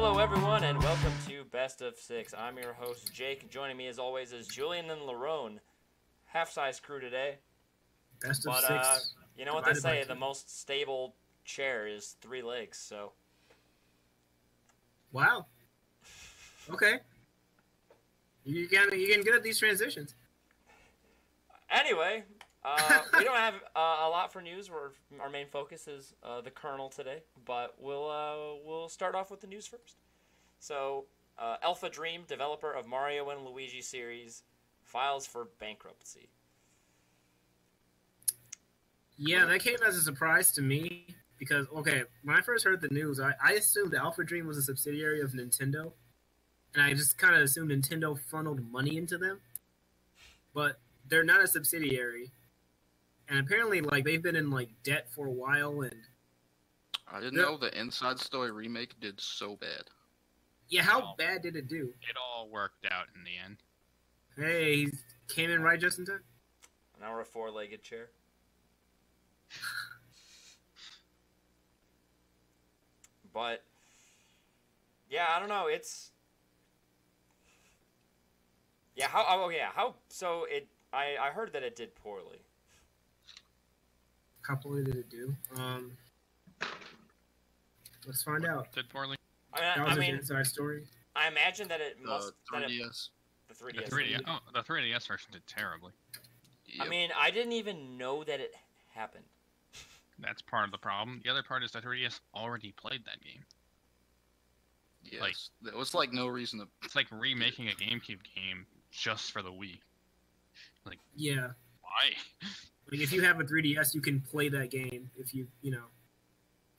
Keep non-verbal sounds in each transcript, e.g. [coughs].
Hello, everyone, and welcome to Best of Six. I'm your host, Jake. Joining me, as always, is Julian and Larone. Half size crew today. Best of But, six. uh, you know what they say the most stable chair is three legs, so. Wow. Okay. You can you getting good at these transitions. Anyway, uh, we don't [laughs] have uh, a lot for news. We're, our main focus is uh, the Colonel today, but we'll uh, we'll start off with the news first. So, uh, AlphaDream, developer of Mario and Luigi series, files for bankruptcy. Yeah, that came as a surprise to me because okay, when I first heard the news, I, I assumed AlphaDream was a subsidiary of Nintendo, and I just kind of assumed Nintendo funneled money into them, but they're not a subsidiary, and apparently like they've been in like debt for a while, and I didn't know the Inside Story remake did so bad. yeah, how Oh. bad did it do? It all worked out in the end. Hey, he came in right just in time. Now we're a four-legged chair. [laughs] But yeah, I don't know. It's yeah. How? Oh yeah. How? So it. I I heard that it did poorly. How poorly did it do? Um, let's find out. Did poorly. I That was I an mean, inside story. I imagine that it The must. that it, 3DS. the The 3DS. 3D, oh, the 3DS version did terribly. I mean, I didn't even know that it happened. [laughs] That's part of the problem. The other part is that 3DS already played that game. yes. like- there was like no reason to. It's like remaking a GameCube game just for the Wii. Like, yeah, Why? [laughs] like if you have a 3DS, you can play that game if you you know,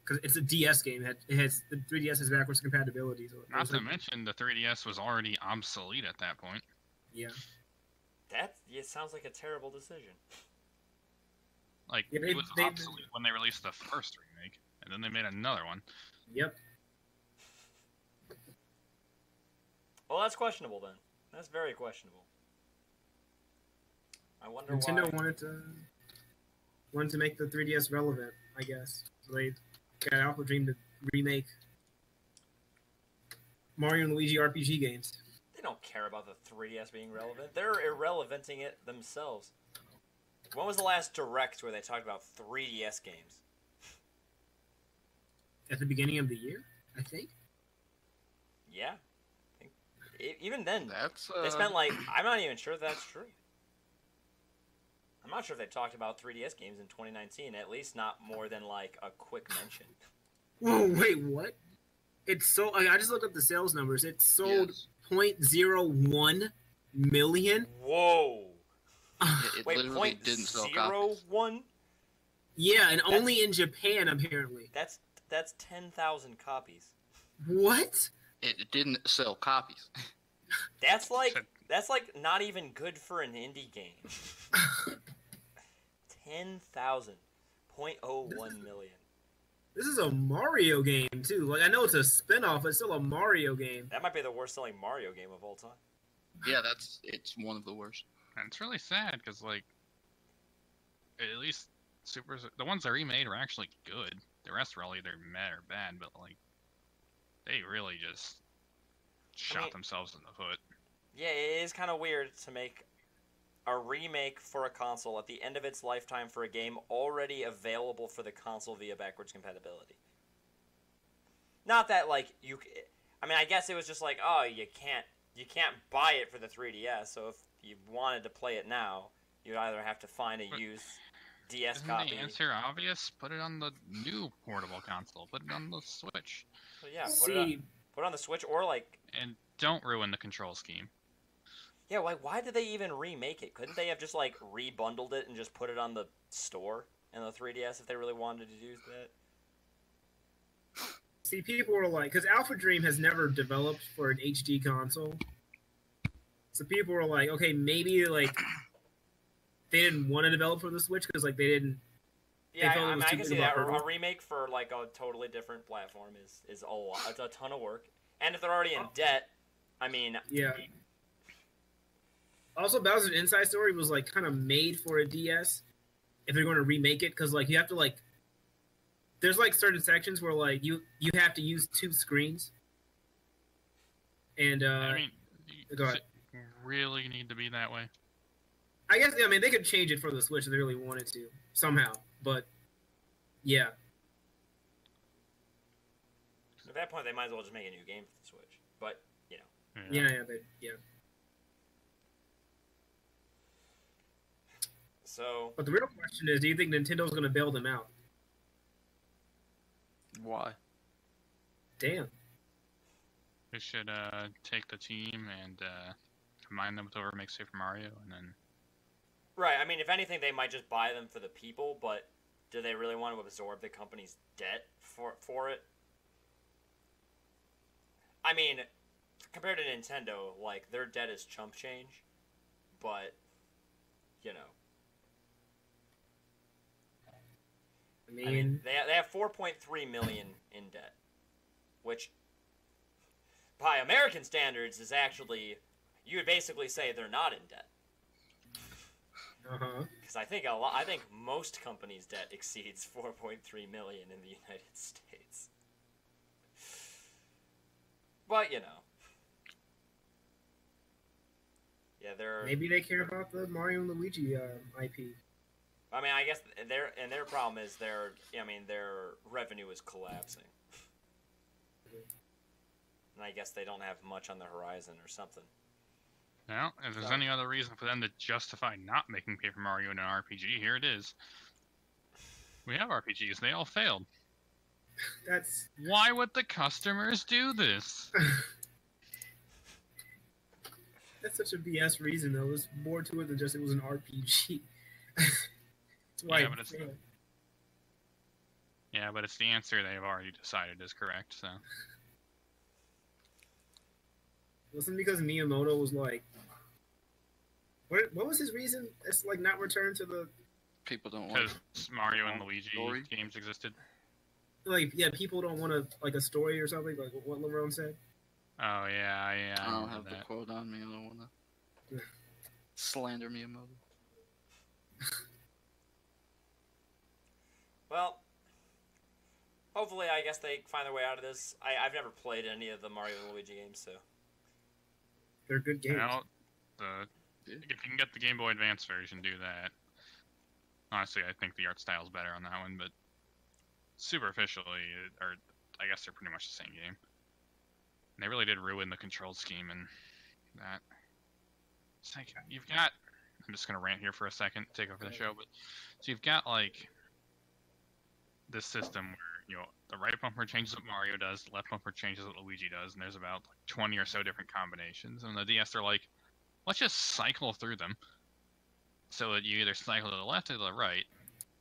because it's a DS game. It has, the 3DS has backwards compatibility. So Not it's to like- mention the 3DS was already obsolete at that point. yeah, That it sounds like a terrible decision. Like Yeah, they- it was they- obsolete when they released the first remake, and then they made another one. yep. Well, that's questionable then. That's very questionable. I wonder Nintendo why. wanted to wanted to make the 3DS relevant, I guess. So they got AlphaDream to remake Mario and Luigi RPG games. They don't care about the 3DS being relevant. They're irrelevanting it themselves. When was the last direct where they talked about 3DS games? At the beginning of the year, I think. Yeah. I think, e- even then, That's. Uh, they spent like I'm not even sure that's true. I'm not sure if they talked about 3DS games in 2019. At least not more than like a quick mention. Whoa, wait, what? It's so. I I just looked up the sales numbers. It sold yes. 0.01 million. Whoa. It, it Wait, literally point didn't sell zero copies. Yeah, and only in Japan apparently. That's that's 10,000 copies. What? It, it didn't sell copies. That's like [laughs] that's like not even good for an indie game. [laughs] Ten thousand point oh one million. This is a Mario game too. Like I know it's a spin-off, but it's still a Mario game. That might be the worst selling Mario game of all time. yeah, that's. It's one of the worst. And it's really sad because like, at least Super the ones they remade were actually good. The rest were all either meh or bad, but like, they really just shot mean- themselves in the foot. Yeah, it is kind of weird to make a remake for a console at the end of its lifetime for a game already available for the console via backwards compatibility. Not that like you, I mean, I guess it was just like, oh, you can't you can't buy it for the 3DS. So if you wanted to play it now, you'd either have to find a But used [laughs] DS Isn't copy. the answer obvious? Put it on the new portable console. Put it on the Switch, So yeah, put it, on, put it on the Switch or like and don't ruin the control scheme. Yeah, like why did they even remake it? Couldn't they have just like rebundled it and just put it on the store and the 3DS if they really wanted to do that? see, people were like, because AlphaDream has never developed for an HD console. So people were like, okay, maybe like they didn't want to develop for the Switch because like they didn't. They Yeah, I, I, mean, I can see a that. A, a remake for like a totally different platform is is a lot. It's a ton of work. And if they're already in oh. debt, I mean, Yeah. Also, Bowser's Inside Story was like kind of made for a DS. If they're going to remake it, because like you have to like, there's like certain sections where like you you have to use two screens, And uh, I mean, you- go does ahead. really need to be that way? I guess I mean they could change it for the Switch if they really wanted to somehow, but yeah, At that point, they might as well just make a new game for the Switch. But you know, yeah, yeah, they, yeah. So But the real question is, do you think Nintendo's gonna bail them out? Why? Damn. They should uh, take the team and uh, combine them with whoever makes Super Mario, and then right. I mean, if anything, they might just buy them for the people. But do they really want to absorb the company's debt for for it? I mean, compared to Nintendo, like their debt is chump change, but you know, I mean, I mean, they they have four point three million in debt, which by American standards is actually you would basically say they're not in debt uh huh. because I think a lot I think most companies' debt exceeds four point three million in the [laughs] United States. But you know, yeah, they're. Maybe they care about the Mario and Luigi uh, IP. I mean, I guess their and their problem is their. I mean, their revenue is collapsing, and I guess they don't have much on the horizon or something. now if there's So- any other reason for them to justify not making Paper Mario into an RPG, here it is. We have RPGs; they all failed. That's Why would the customers do this? [laughs] that's such a BS reason though. There's more to it than just it was an RPG. [laughs] That's. Yeah, but it's- failed. Yeah, but it's the answer they've already decided is correct. So Wasn't because Miyamoto was like, what? What was his reason? It's like not return to the People don't want. because Mario and Luigi story? games existed. like yeah. People don't want to like a story or something like what Lerone said. Oh yeah, yeah. I I don't remember have the quote on me. I don't want to slander Miyamoto. [laughs] Well, hopefully, I guess they find their way out of this. I, I've never played any of the Mario and Luigi games, so They're good games. Well, the if you can get the Game Boy Advance version, do that. Honestly, I think the art style is better on that one, but superficially, or I guess they're pretty much the same game. And they really did ruin the control scheme and that. It's like you've got. I'm just gonna rant here for a second, take over the show, but so you've got like this system where you know the right bumper changes what Mario does, the left bumper changes what Luigi does, and there's about like 20 or so different combinations. And the DS they're like, let's just cycle through them, so that you either cycle to the left or the right.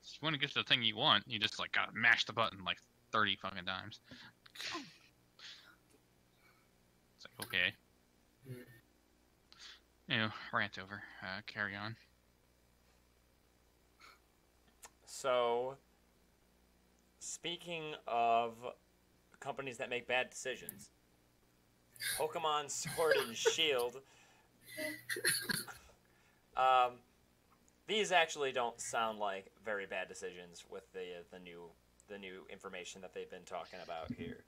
If you want to get to the thing you want, you just like gotta mash the button like 30 fucking times. It's like okay. Mm. Ew, rant over. Uh, carry on. So, speaking of companies that make bad decisions, Pokemon Sword and [laughs] Shield. Um, these actually don't sound like very bad decisions with the the new the new information that they've been talking about here.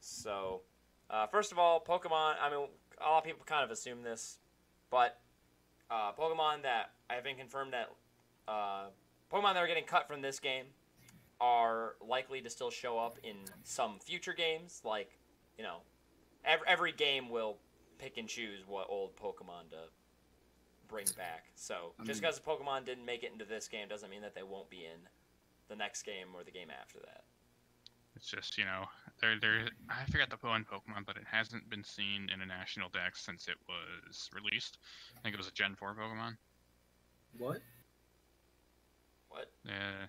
So, uh, first of all, Pokemon. I mean, a lot of people kind of assume this, but uh, Pokemon that I have been confirmed that uh, Pokemon that are getting cut from this game are likely to still show up in some future games. Like, you know, every, every game will pick and choose what old Pokemon to bring back. So I just mean- because Pokemon didn't make it into this game doesn't mean that they won't be in the next game or the game after that. It's just you know, there there. I forgot the one Pokemon, but it hasn't been seen in a national dex since it was released. I think it was a Gen Four Pokemon. What? What? Yeah,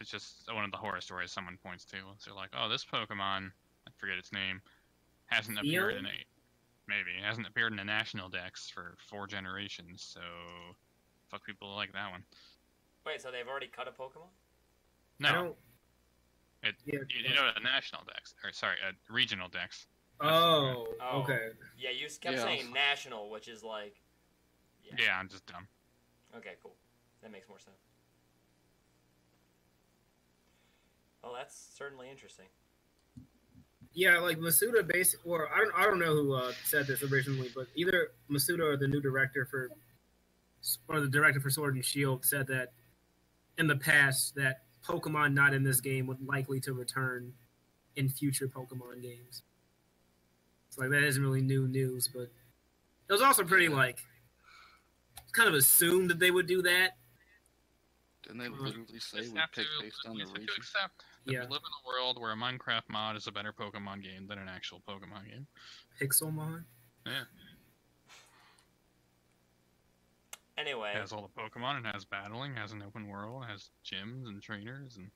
it's just one of the horror stories someone points to. So like, oh, this Pokemon, I forget its name, hasn't appeared in Eon? a maybe it hasn't appeared in a national dex for four generations. So fuck people like that one. Wait, so they've already cut a Pokemon? No, it, Yeah. you, you know a national dex or sorry, a regional dex. Oh, Oh. okay. Yeah, you kept Yeah. saying national, which is like. Yeah. Yeah, I'm just dumb. Okay, cool. That makes more sense. Well, that's certainly interesting. Yeah, like Masuda, basic, or I don't, I don't know who uh, said this originally, but either Masuda or the new director for, or the director for Sword and Shield said that in the past that Pokemon not in this game would likely to return in future Pokemon games. It's like that isn't really new news, but it was also pretty like kind of assumed that they would do that. Didn't they Uh, literally say we have to, based on the region? to accept that Yeah. we live in a world where a Minecraft mod is a better Pokemon game than an actual Pokemon game. Pixelmon. Yeah. Anyway, It has all the Pokemon, it has battling, has an open world, has gyms and trainers, and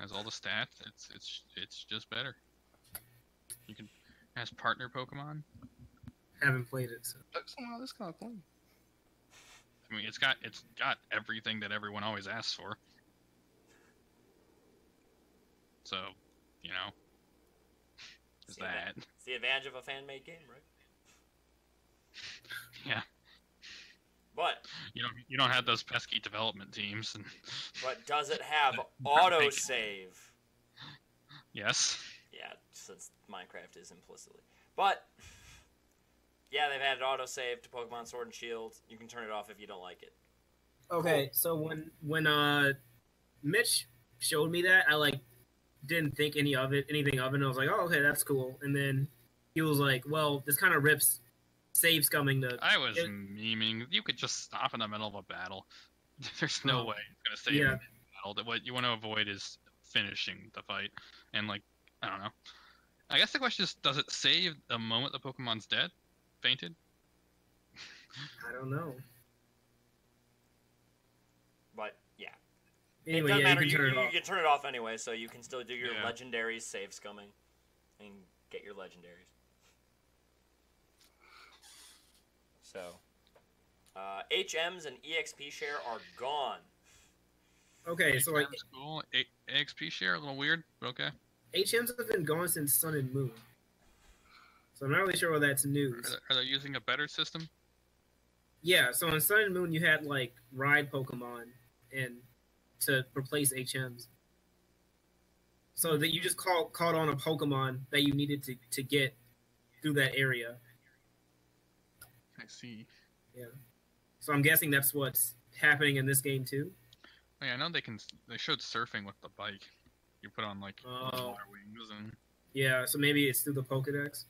has all the stats. It's it's it's just better. You can it has partner Pokemon. Haven't played it, so Pixelmon, that's kind of cool. I mean, it's got it's got everything that everyone always asks for. So, you know, is that? [laughs] it's the advantage of a fan-made game, right? [laughs] Yeah. But you don't you don't have those pesky development teams and [laughs] but does it have Not auto save? yes, Yeah, since Minecraft is implicitly. But yeah, they've added auto save to Pokemon Sword and Shield. You can turn it off if you don't like it. Okay, so when when uh Mitch showed me that, I like didn't think any of it, anything of it. And I was like, oh, okay, that's cool. And then he was like, well, this kind of rips saves scumming the. I was It- memeing. You could just stop in the middle of a battle. [laughs] There's no Oh. way it's gonna save Yeah. you in the battle. What you want to avoid is finishing the fight, and like I don't know. I guess the question is, does it save the moment the Pokemon's dead, fainted? I don't know. But yeah, Anyway, it doesn't yeah, matter. you You, can turn you, it off. can turn it off anyway, so you can still do your Yeah. legendaries save scumming and get your legendaries. So, uh, HMs and EXP share are gone. Okay, so like cool. A- EXP share a little weird, but okay. HMs have been gone since Sun and Moon. So I'm not really sure whether that's Are they, are they using a better system? Yeah, so on Sun and Moon you had like ride Pokemon and to replace HMs. So that you just call, called on a Pokemon that you needed to, to get through that area. I see. Yeah. So I'm guessing that's what's happening in this game too. Oh, yeah, I know they can. They showed surfing with the bike. You put on like Oh. wings and Yeah, so maybe it's through the Pokedex.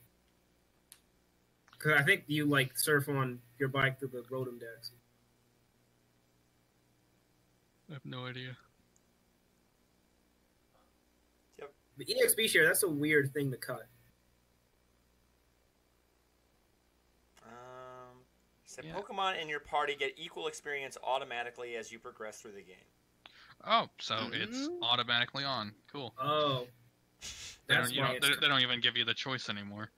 Cause I think you like surf on your bike through the Rotom Dex. I have no idea. Yep. The EXP share, that's a weird thing to cut. Um, said Yeah. Pokemon in your party get equal experience automatically as you progress through the game. Oh, so it's Mhm. automatically on. Cool. Oh, They that's don't, you why don't, they, they don't even give you the choice anymore.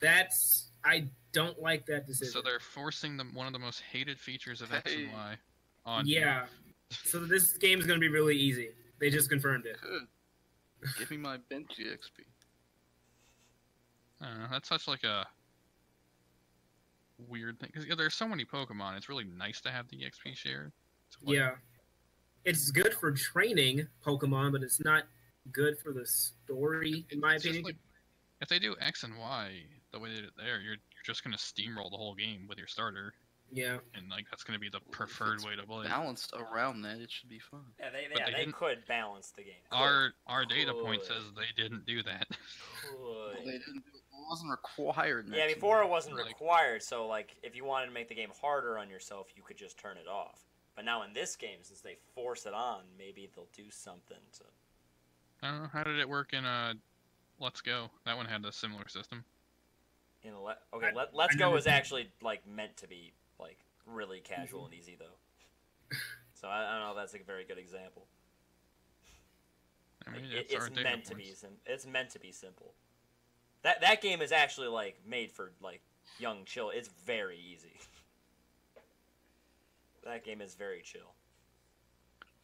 That's I don't like that decision. So they're forcing the one of the most hated features of X and Y on. yeah. So this game is gonna be really easy. They just confirmed it. Good. Give me my Benji XP. I don't know. That's such like a weird thing because there's so many Pokemon. It's really nice to have the XP share. It's like- Yeah. It's good for training Pokemon, but it's not good for the story, in my It's opinion. like, if they do X and Y the way they did it there, you're you're just gonna steamroll the whole game with your starter, yeah. and like that's gonna be the preferred way to play. Balanced around that, it should be fun. Yeah, they, yeah, they they, could balance the game. Could. Our our data point says they didn't do that. Could. Well, they didn't. do- It wasn't required. Yeah, before year. it wasn't Like- required, so like if you wanted to make the game harder on yourself, you could just turn it off. But now in this game, since they force it on, maybe they'll do something to. I don't know. How did it work in uh, Let's Go? That one had a similar system. You know, let, okay, I- let, Let's I Go is actually like meant to be like really casual and easy though. [laughs] So I, I don't know. if That's a very good example. I mean, it- it's, it's meant to be points. sim- It's meant to be simple. That that game is actually like made for like young chill. It's very easy. [laughs] that game is very chill.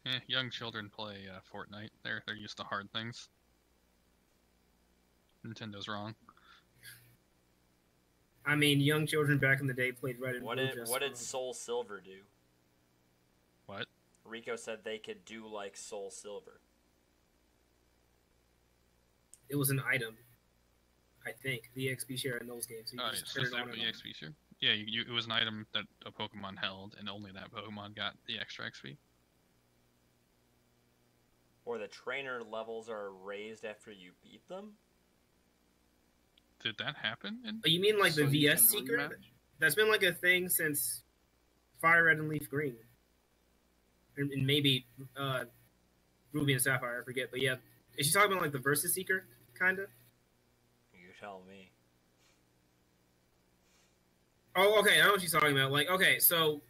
Eh, young children play uh, Fortnite. They're they're used to hard things. Nintendo's wrong. I mean, young children back in the day played Red and What Blue did just what did. Soul Silver do? What? Rico said they could do like Soul Silver. It was an item. I think the XP share in those games. Uh, so you Oh, just yes, turn on the. XP share. Yeah, you, you, it was an item that a Pokemon held, and only that Pokemon got the extra XP. Or the trainer levels are raised after you beat them. Did that happen? In, Oh, you mean like So the VS can Seeker? That's been like a thing since Fire Red and Leaf Green, and, and maybe uh, Ruby and Sapphire. I forget, but yeah, is she talking about like the Versus Seeker kind of? You tell me. Oh, okay. I know what she's talking about. Like, okay, so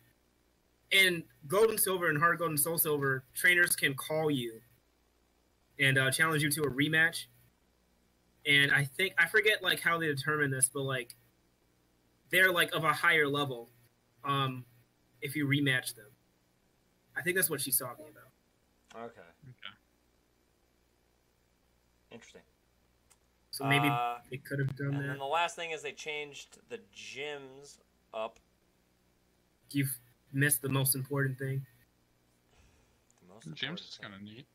in Gold and Silver and Heart Gold and Soul Silver, trainers can call you and uh, challenge you to a rematch. And I think I forget like how they determine this, but like they're like of a higher level um, if you rematch them. I think that's what she's talking about. Okay. Okay. Interesting. So maybe Uh, they could have done that. and then the last thing is they changed the gyms up. You've missed the most important thing. The most Gyms important is thing. kind of neat.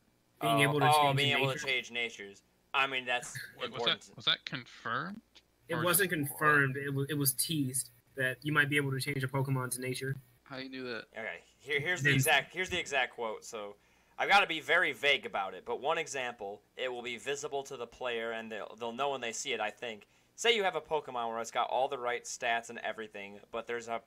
Being oh, able to oh, change being able to change natures. I mean, that's Wait, was that was that confirmed? It wasn't confirmed. It was, it was teased that you might be able to change a Pokemon to nature. How you do that? Okay, here, here's the exact here's the exact quote. So, I've got to be very vague about it, but one example, it will be visible to the player, and they'll they'll know when they see it. I think. Say you have a Pokemon where it's got all the right stats and everything, but there's a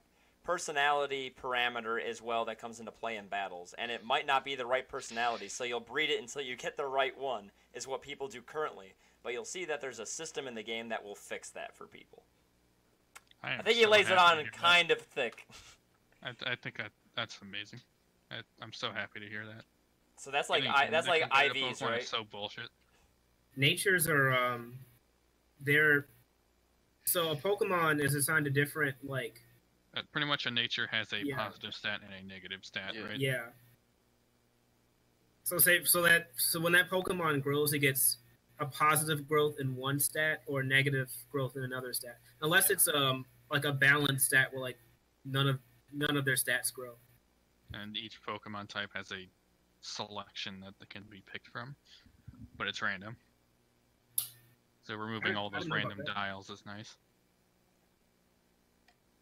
personality parameter as well that comes into play in battles, and it might not be the right personality. So you'll breed it until you get the right one. Is what people do currently. But you'll see that there's a system in the game that will fix that for people. I, I am think he lays it on to hear that. kind of thick. I, I think that, that's amazing. I, I'm so happy to hear that. So that's like I, that's like can play the IVs, Pokemon right? so bullshit. natures are um they're so a pokemon is assigned a different like Uh, pretty much a nature has a Yeah. positive stat and a negative stat, Yeah. right? yeah so say so that so when that pokemon grows it gets a positive growth in one stat or negative growth in another stat unless it's um like a balanced stat where like none of none of their stats grow And each Pokemon type has a selection that they can be picked from, but it's random. So removing all those didn't know about random dials is nice.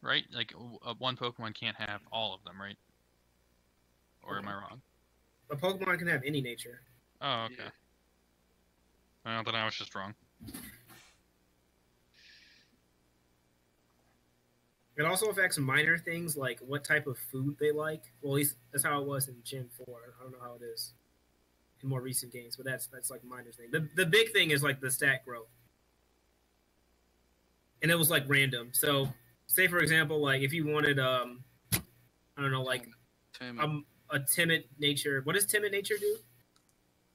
Right? Like uh, one Pokemon can't have all of them, right? Or am I wrong? a pokemon can have any nature Oh, okay. Yeah. Well, then I was just wrong. It also affects minor things like what type of food they like. Well, at least that's how it was in Gen Four. I don't know how it is in more recent games, but that's that's like minor thing. The the big thing is like the stat growth, and it was like random. So, say for example, like if you wanted um, I don't know, like Tim um a timid nature. What does timid nature do?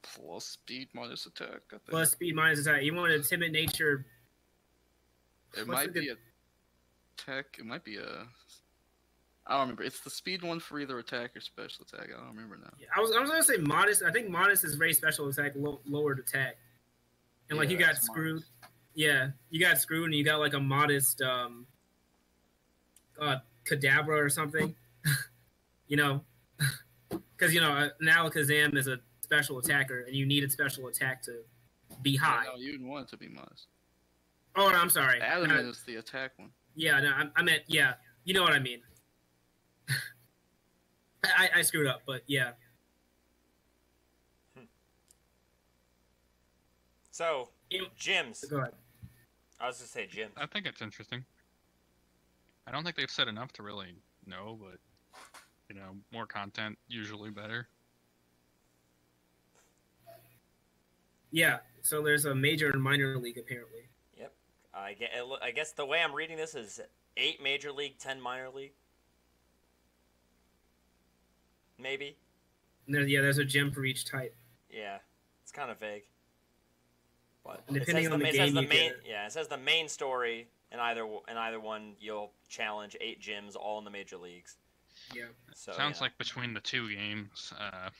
plus speed minus attack. I think. Plus speed minus attack. You wanted a timid nature. it might be good- a tech. It might be a. I don't remember. It's the speed one for either attack or special attack. I don't remember now. Yeah, I was I was gonna say modest. I think modest is raised special attack, low, lowered attack, and like you got screwed. modest. Yeah, you got screwed, and you got like a modest um, uh, Kadabra or something. [laughs] you know, [laughs] because you know uh, an Alakazam is a special attacker, and you needed special attack to be high. no, you didn't want it to be modest. Oh, no, I'm sorry. Adamant No, is the attack one. yeah, no, I, I meant yeah. You know what I mean. [laughs] I, I screwed up, but yeah. So You- gyms. Go ahead. I was gonna say gyms. I think it's interesting. I don't think they've said enough to really know, but you know, more content usually better. Yeah, so there's a major and minor league apparently. Yep, I guess, I guess the way I'm reading this is eight major league, ten minor league. Maybe. There, yeah, there's a gem for each type. Yeah, it's kind of vague. But And it depending says on the it says game the you main, get it. yeah, it says the main story in either in either one you'll challenge eight gyms all in the major leagues. Yeah. So Sounds yeah. like between the two games, uh,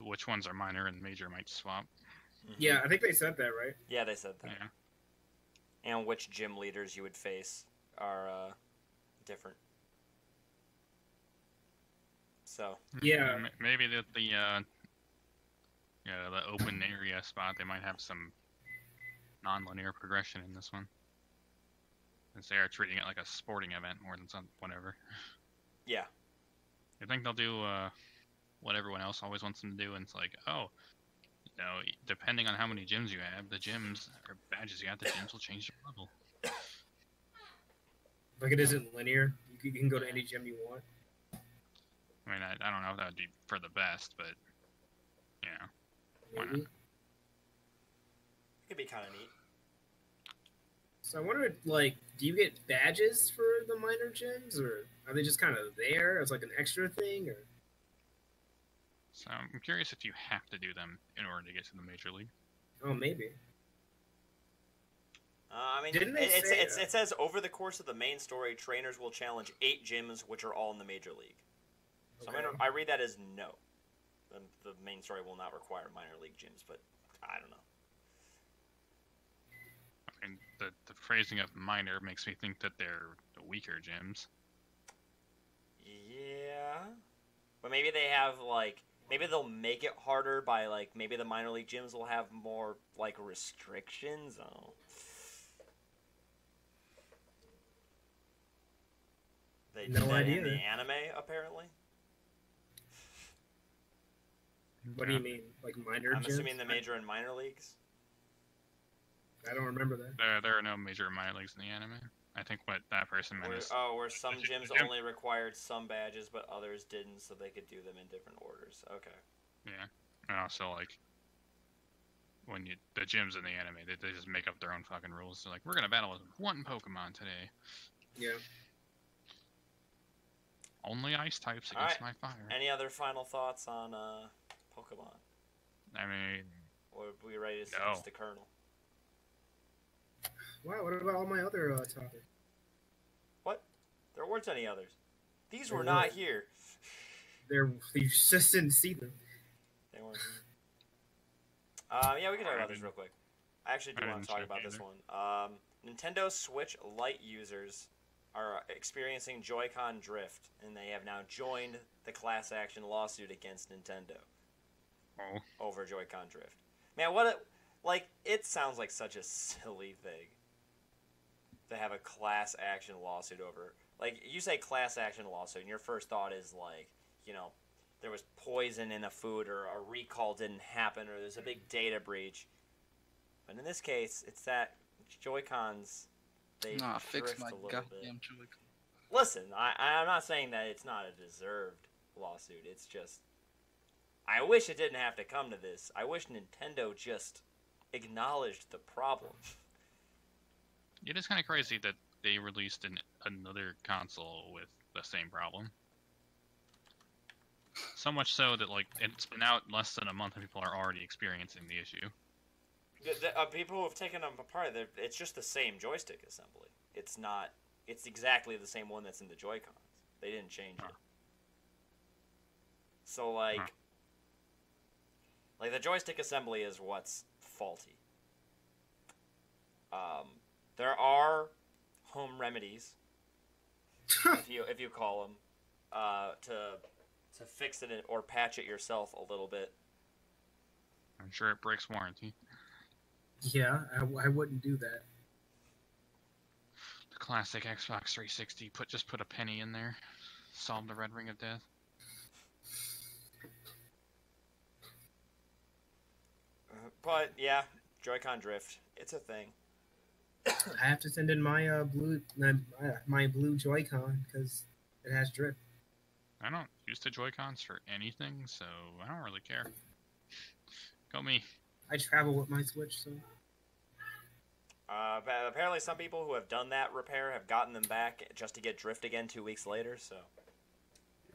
which ones are minor and major might swap. Mhm. Yeah, I think they said that, right? Yeah, they said that. Yeah. And which gym leaders you would face are uh, different. So Yeah. Maybe that the uh, yeah the open area spot they might have some non-linear progression in this one. Since they are treating it like a sporting event more than some whatever. Yeah. I think they'll do uh, what everyone else always wants them to do, and it's like, oh, you know, depending on how many gyms you have, the gyms or badges you got, the gyms will change your level. Like it isn't linear. You can, go to any gym you want. I mean, I, I don't know if that would be for the best, but you know, Why not? Maybe. Could be kind of neat. So I wonder, like, do you get badges for the minor gyms, or are they just kind of there as like an extra thing? Or so I'm curious if you have to do them in order to get to the major league. oh, maybe. Uh, I mean, Didn't they it, it's, say it's, that? it says over the course of the main story, trainers will challenge eight gyms, which are all in the major league. So I'm Okay. I read that as no. The, the main story will not require minor league gyms, but I don't know. I mean, the the phrasing of minor makes me think that they're the weaker gyms. Yeah, but maybe they have like maybe they'll make it harder by like maybe the minor league gyms will have more like restrictions. Oh. They No did that idea. in the anime apparently. What do you mean, like minor I'm gyms? assuming the major and minor leagues. I don't remember that. There, there are no major and minor leagues in the anime. I think what that person meant Where, is oh, where some gyms gym- only required some badges, but others didn't, so they could do them in different orders. Okay. yeah, and also like when you the gyms in the anime, they, they just make up their own fucking rules. They're like, we're gonna battle with one Pokemon today, Yeah. only ice types All against my fire. Any other final thoughts on uh, Pokemon? I mean, Or are we ready to No. seize the Colonel? Wow. What about all my other uh, topics? What? There weren't any others. These There were not weren't. here. There, you just didn't see them. They weren't. Uh, yeah, we can talk about this real quick. I actually do I want to talk check about this one. Um, Nintendo Switch Lite users are experiencing Joy-Con drift, and they have now joined the class action lawsuit against Nintendo oh, over Joy-Con drift. Man, what a like! It sounds like such a silly thing to have a class action lawsuit over. Like you say, class action lawsuit, and your first thought is like, you know, there was poison in a food, or a recall didn't happen, or there's a big data breach. But in this case, it's that Joy-Cons they Nah, fix my a little goddamn bit. Joy-Con. Listen, I, I'm not saying that it's not a deserved lawsuit. It's just, I wish it didn't have to come to this. I wish Nintendo just acknowledged the problem. It is kind of crazy that they released an, another console with the same problem. So much so that like it's been out less than a month and people are already experiencing the issue. The, the, uh, people who have taken them apart, it's just the same joystick assembly. It's not. It's exactly the same one that's in the Joy Cons. They didn't change it. So like, Huh. like the joystick assembly is what's faulty. Um, there are home remedies, [laughs] if you if you call them, uh, to to fix it or patch it yourself a little bit. I'm sure it breaks warranty. Yeah, I, I wouldn't do that. The classic Xbox 360 put just put a penny in there, solve the red ring of death. Uh, But yeah, Joy-Con drift, it's a thing. I have to send in my uh, blue my, my blue Joy-Con because it has drift. I don't use the Joy Cons for anything, so I don't really care. Go me. I travel with my Switch, so Uh, but apparently, some people who have done that repair have gotten them back just to get drift again two weeks later. So,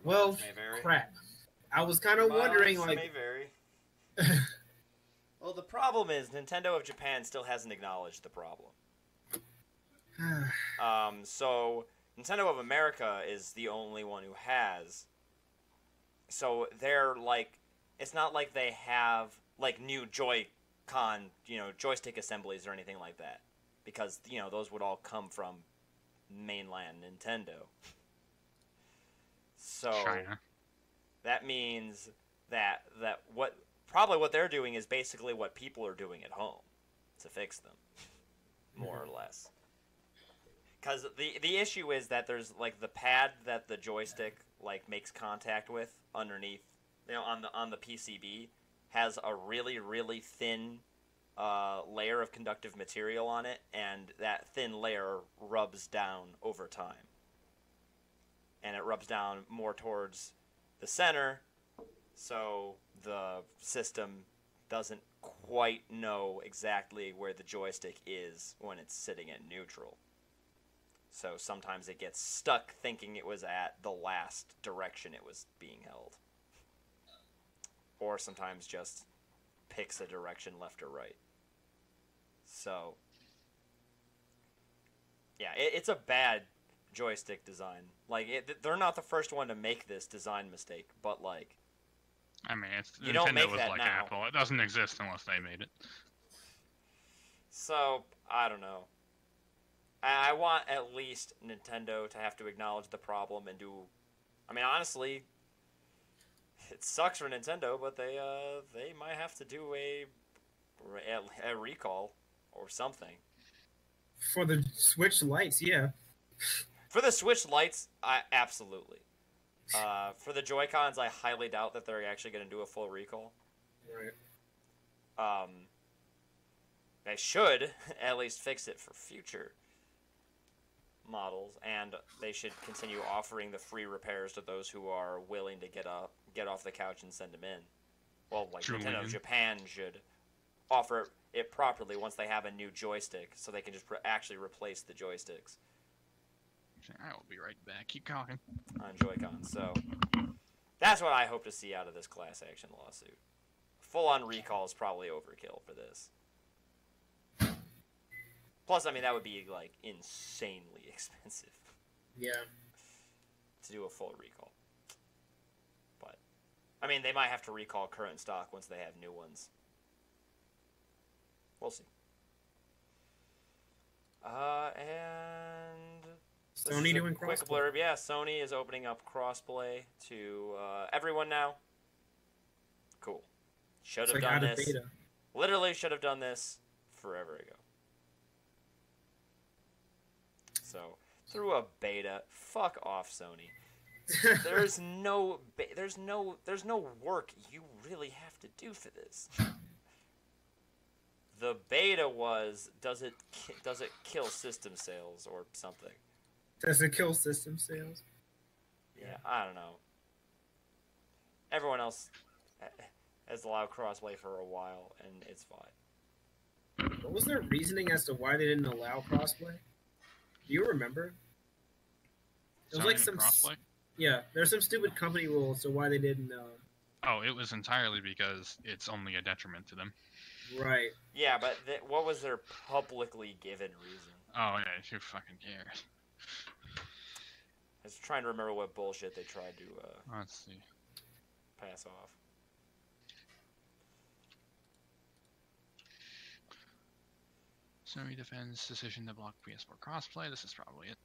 well, crap. I was kind of wondering, Mileage may like, vary. [laughs] Well, the problem is Nintendo of Japan still hasn't acknowledged the problem. [sighs] Um, so Nintendo of America is the only one who has. So they're like, it's not like they have like new Joy-Con, you know, joystick assemblies or anything like that, because you know those would all come from mainland Nintendo. [laughs] So China. that means that that what probably what they're doing is basically what people are doing at home. to fix them, [laughs] more or less. Because the the issue is that there's like the pad that the joystick like makes contact with underneath, you know, on the on the PCB has a really really thin uh, layer of conductive material on it, and that thin layer rubs down over time. And it rubs down more towards the center, so the system doesn't quite know exactly where the joystick is when it's sitting at neutral. So sometimes it gets stuck thinking it was at the last direction it was being held. Or sometimes just picks a direction left or right. So, yeah, it, it's a bad joystick design. Like, it, they're not the first one to make this design mistake, but like, I mean, it's You don't Nintendo make was that like now. Apple. It doesn't exist unless they made it. so I don't know. I, want at least Nintendo to have to acknowledge the problem and do. I mean, honestly, it sucks for Nintendo, but they uh they might have to do a a, a recall or something. For the Switch Lites, yeah. For the Switch Lites, I absolutely. Uh, for the Joy Cons, I highly doubt that they're actually going to do a full recall. Right. Um, they should [laughs] at least fix it for future models, and they should continue offering the free repairs to those who are willing to get up, get off the couch and send them in. Well, like Nintendo. Japan should offer it properly once they have a new joystick, so they can just re- actually replace the joysticks. I will be right back. Keep talking. on Joy-Con. So that's what I hope to see out of this class action lawsuit. Full on recall is probably overkill for this. Plus, I mean, that would be like insanely [laughs] expensive Yeah. to do a full recall. But I mean, they might have to recall current stock once they have new ones. We'll see. Uh, and Sony doing quick crossplay. blurb. Yeah, Sony is opening up crossplay to uh, everyone now. Cool. Should have like done this. beta. Literally should have done this forever ago. So through a beta, fuck off, Sony. [laughs] There's no, there's no, there's no work you really have to do for this. The beta was does it ki- does it kill system sales or something? Does it kill system sales? Yeah, I don't know. Everyone else ha- has allowed crossplay for a while, and it's fine. What was their reasoning as to why they didn't allow crossplay? Do you remember? It was like some crossplay. yeah. There's some stupid company rules so why they didn't. Uh, Oh, it was entirely because it's only a detriment to them. right. Yeah, but th- what was their publicly given reason? Oh yeah, who fucking cares? I was trying to remember what bullshit they tried to uh, Let's see. pass off. Sony defends decision to block PS4 crossplay. This is probably it.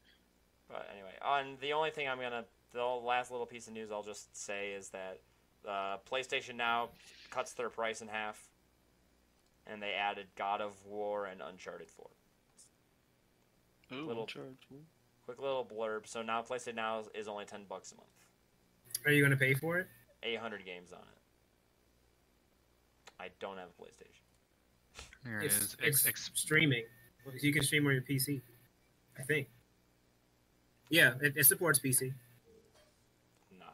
But anyway, on the only thing I'm gonna, the last little piece of news I'll just say is that uh, PlayStation now cuts their price in half, and they added God of War and Uncharted 4. Ooh, Little- charge. Quick little blurb. So now PlayStation Now is, is only ten bucks a month. Are you gonna pay for it? 800 games on it. I don't have a PlayStation. Here it's it is. it's Ex- ex- streaming. You can stream on your PC. I think. Yeah, it, it supports PC. Nah.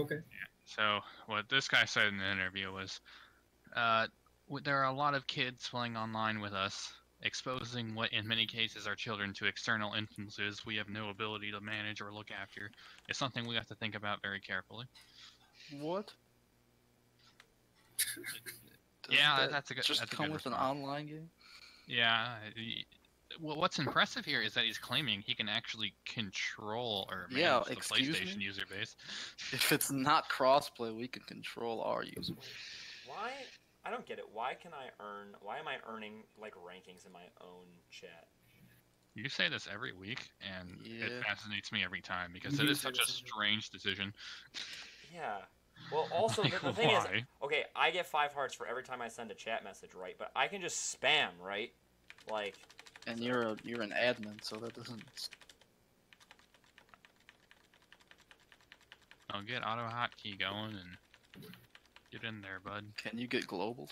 Okay. Yeah. So what this guy said in the interview was, uh, there are a lot of kids playing online with us, exposing what in many cases are children to external influences we have no ability to manage or look after. It's something we have to think about very carefully. What? [laughs] Yeah, Doesn't that's a good- Just that's a come good with an online game. Yeah. he- Well, what's impressive here is that he's claiming he can actually control or manage Yeah, the PlayStation me? user base. If it's not crossplay, we can control our user. base. Why? I don't get it. Why can I earn? Why am I earning like rankings in my own chat? You say this every week, and it fascinates me every time because You it do is say such a strange decision. Yeah. Well, also the, Like, the thing is, okay, I get five hearts for every time I send a chat message, right? But I can just spam, right? Like, And you're a, you're an admin, so that doesn't. I'll get auto hotkey going and get in there, bud. Can you get global?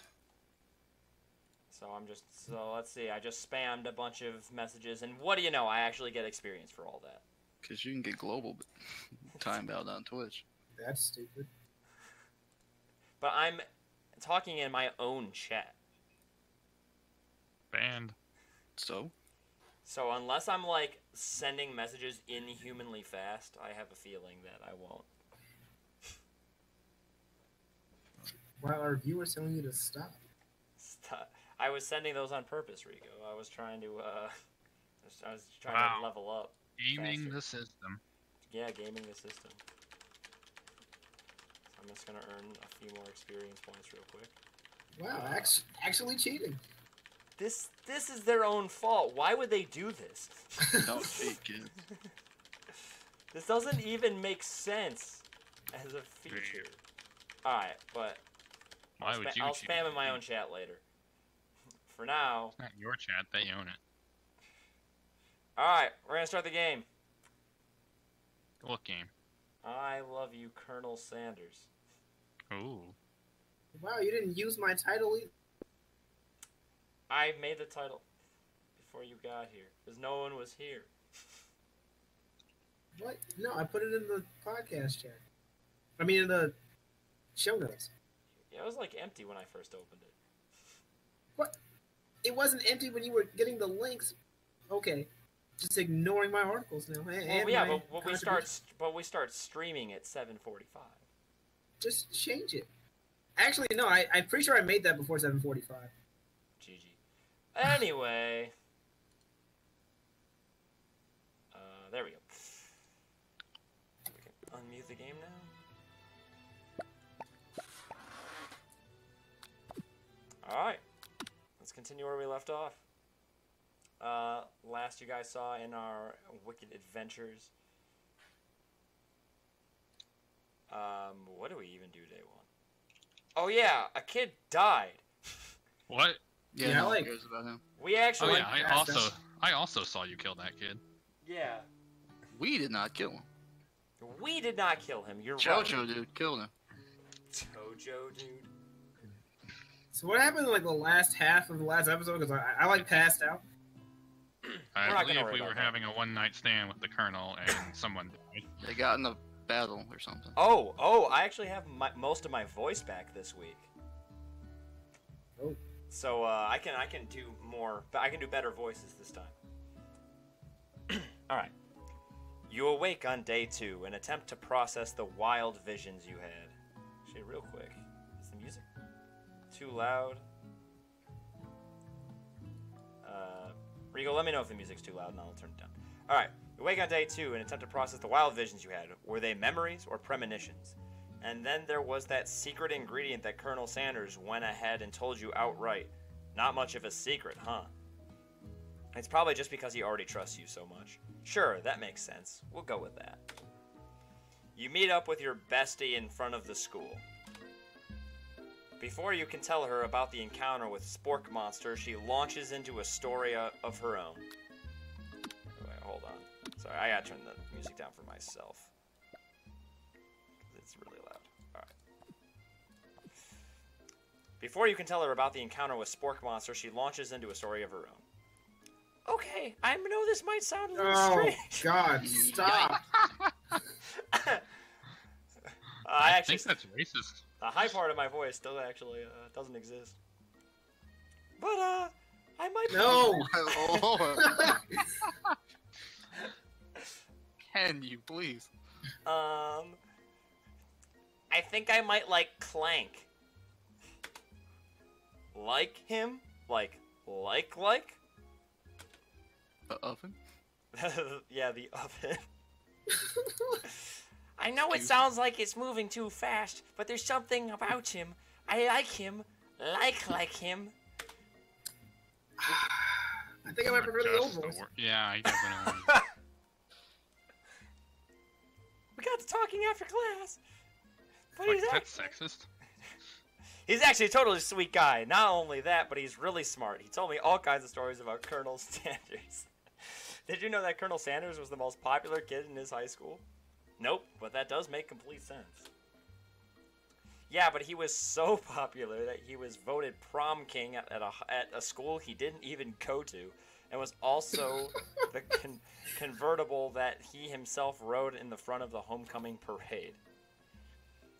so I'm just so let's see. I just spammed a bunch of messages, and what do you know? I actually get experience for all that. Because you can get global but [laughs] timed out on Twitch. That's stupid. But I'm talking in my own chat, Banned. So so unless I'm like sending messages inhumanly fast, I have a feeling that I won't. While our viewers telling you to stop. Stop. I was sending those on purpose, Rico. I was trying to, uh, I was- I was trying Wow. to level up. Gaming Faster. the system. Yeah, gaming the system. So I'm just gonna earn a few more experience points real quick. Wow, act- actually cheating. This this is their own fault. Why would they do this? [laughs] don't cheat, kids. [laughs] This doesn't even make sense as a feature. Alright, but Why I'll, would you I'll spam in my own chat later. [laughs] For now, It's not your chat, they own it. alright, we're gonna start the game. What game? I love you, Colonel Sanders. Ooh. Wow, you didn't use my title either. I made the title before you got here, because no one was here. [laughs] What? No, I put it in the podcast chat. I mean, in the show notes. Yeah, it was like empty when I first opened it. [laughs] What? It wasn't empty when you were getting the links. Okay, just ignoring my articles now. and- Well, yeah, but, but we start but we start streaming at 7:45. Just change it. Actually, no. I, I'm pretty sure I made that before 7:45. GG. Anyway, uh, there we go. We can unmute the game now. All right, let's continue where we left off. Uh, last you guys saw in our wicked adventures. Um, what do we even do day one? Oh yeah, a kid died. [laughs] What? Yeah, Yeah, no one like- cares about him. We actually. Oh actually, yeah, I also that's- I also saw you kill that kid. yeah. We did not kill him. We did not kill him. You're right. Jojo dude killed him. Tojo, dude. So what happened in like the last half of the last episode? Because I, I like passed out. I We're believe we were that. having a one night stand with the colonel and someone died. They got in a battle or something. Oh, oh, I actually have my, most of my voice back this week. Oh. So uh, I can I can do more, but I can do better voices this time. [clears throat] All right. You awake on day two and attempt to process the wild visions you had. Actually, real quick, is the music too loud? Uh, Rigo, let me know if the music's too loud, and I'll turn it down. All right. You wake on day two and attempt to process the wild visions you had. Were they memories or premonitions? And then there was that secret ingredient that Colonel Sanders went ahead and told you outright. Not much of a secret, huh? It's probably just because he already trusts you so much. Sure, that makes sense. We'll go with that. You meet up with your bestie in front of the school. Before you can tell her about the encounter with Spork Monster, she launches into a story of her own. Wait, hold on. Sorry, I gotta turn the music down for myself. It's really loud. Alright. Before you can tell her about the encounter with Spork Monster, she launches into a story of her own. Okay, I know this might sound a little Oh strange. God! [laughs] Stop. [laughs] I I actually, think that's racist. the high part of my voice still actually uh, doesn't exist. But uh, I might. No. [laughs] Can you please? Um, I think I might like Clank. Like him? Like, like, like? [laughs] The oven? yeah, the oven. [laughs] I know it sounds like it's moving too fast, but there's something about him. I like him. Like, like him. [sighs] I think I might prefer the old voice. yeah, I [laughs] definitely. Got to talking after class. But Like, he's, that's act- sexist. [laughs] he's actually a totally sweet guy. Not only that, but he's really smart. He told me all kinds of stories about Colonel [laughs] Sanders. Did you know that Colonel Sanders was the most popular kid in his high school? Nope, but that does make complete sense. Yeah, but he was so [laughs] popular that he was voted prom king at, at a at a school he didn't even go to, and was also the con- convertible that he himself rode in the front of the homecoming parade.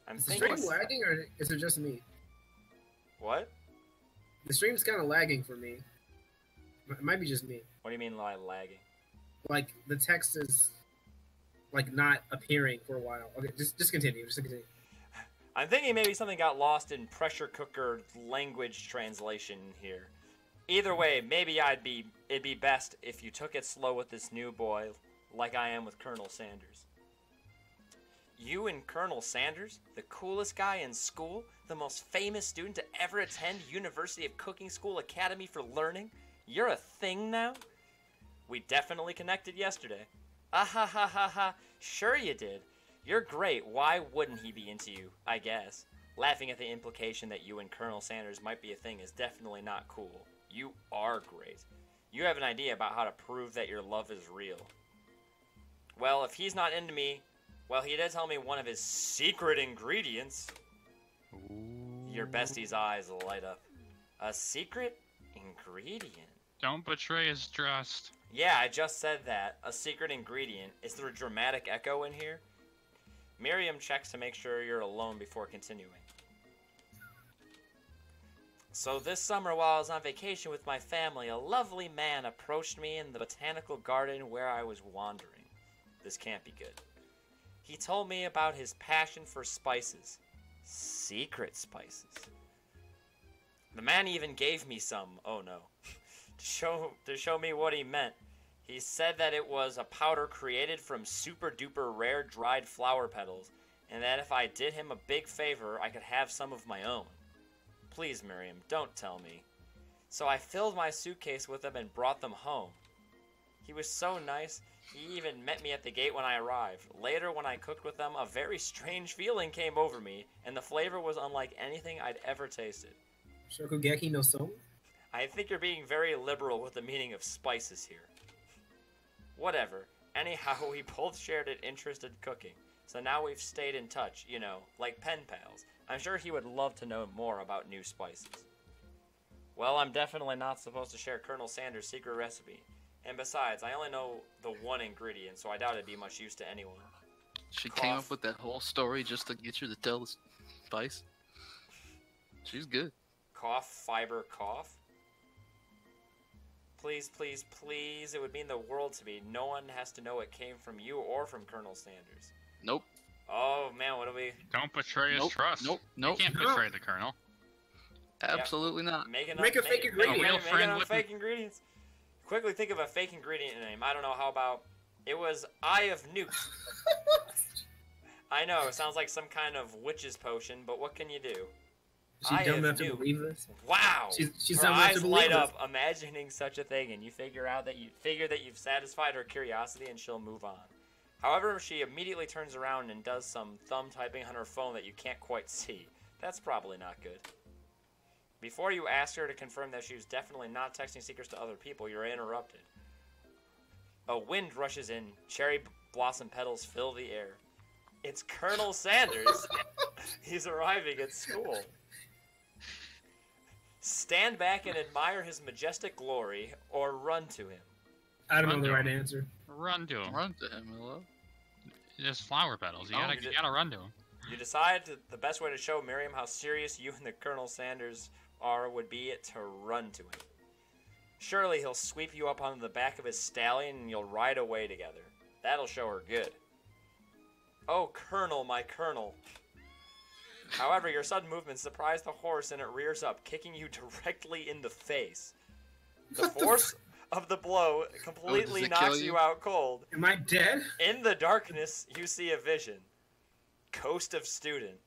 I'm Is the thinking stream lagging or is it just me? what? The stream's kind of lagging for me. It might be just me. What do you mean by lagging? Like the text is like not appearing for a while. Okay, just just continue. Just continue. I'm thinking maybe something got lost in pressure cooker language translation here. Either way, maybe I'd be it'd be best if you took it slow with this new boy, like I am with Colonel Sanders. You and Colonel Sanders, the coolest guy in school, the most famous student to ever attend University of Cooking School Academy for Learning, you're a thing now? We definitely connected yesterday. Ah ha ha ha ha, sure you did. You're great. Why wouldn't he be into you? I guess. Laughing at the implication that you and Colonel Sanders might be a thing is definitely not cool. You are great. You have an idea about how to prove that your love is real. Well, if he's not into me, well, he did tell me one of his secret ingredients. Your bestie's eyes light up. A secret ingredient? Don't betray his trust. Yeah, I just said that. A secret ingredient. Is there a dramatic echo in here? Miriam checks to make sure you're alone before continuing. So this summer while I was on vacation with my family, a lovely man approached me in the botanical garden where I was wandering. This can't be good. He told me about his passion for spices. Secret spices. The man even gave me some. Oh no. [laughs] to show to show me what he meant. He said that it was a powder created from super duper rare dried flower petals, and that if I did him a big favor, I could have some of my own. Please, Miriam, don't tell me. So I filled my suitcase with them and brought them home. He was so nice, he even met me at the gate when I arrived. Later, when I cooked with them, a very strange feeling came over me, and the flavor was unlike anything I'd ever tasted. Shokugeki no Soma? I think you're being very liberal with the meaning of spices here. Whatever. Anyhow, [laughs] we both shared an interest in cooking, so now we've stayed in touch, you know, like pen pals. I'm sure he would love to know more about new spices. Well, I'm definitely not supposed to share Colonel Sanders' secret recipe. And besides, I only know the one ingredient, so I doubt it'd be much use to anyone. She came up with that whole story just to get you to tell the spice. She's good. Cough, fiber, cough? Please, please, please, it would mean the world to me. No one has to know it came from you or from Colonel Sanders. Nope. Oh man, what do we Don't betray his Nope. trust. Nope. You Nope. can't No. betray the colonel. Absolutely not. making Make up, a fake make- ingredient. Make, A real make, friend up with- fake ingredients. Quickly think of a fake ingredient name. I don't know. How about it was Eye of Newt? [laughs] I know. It sounds like some kind of witch's potion, but what can you do? Is she I dumb have enough to believe this? Wow. She's, she's her dumb eyes to believe light this. up, imagining such a thing, and you figure out that you figure that you've satisfied her curiosity, and she'll move on. However, she immediately turns around and does some thumb typing on her phone that you can't quite see. That's probably not good. Before you ask her to confirm that she was definitely not texting secrets to other people, you're interrupted. A wind rushes in, cherry blossom petals fill the air. It's Colonel Sanders. [laughs] He's arriving at school. Stand back and admire his majestic glory, or run to him. I don't know the right him. answer. Run to him. Run to him, hello. Just flower petals. You Oh, gotta, you you gotta run to him. You decide to, the best way to show Miriam how serious you and the Colonel Sanders are would be to run to him. Surely he'll sweep you up onto the back of his stallion and you'll ride away together. That'll show her good. Oh, Colonel, my Colonel. However, your sudden movement surprised the horse and it rears up, kicking you [laughs] directly in the face. The What the force of the blow completely it kill knocks you you? out cold. Am I dead? In the darkness, you see a vision. Ghost of Student.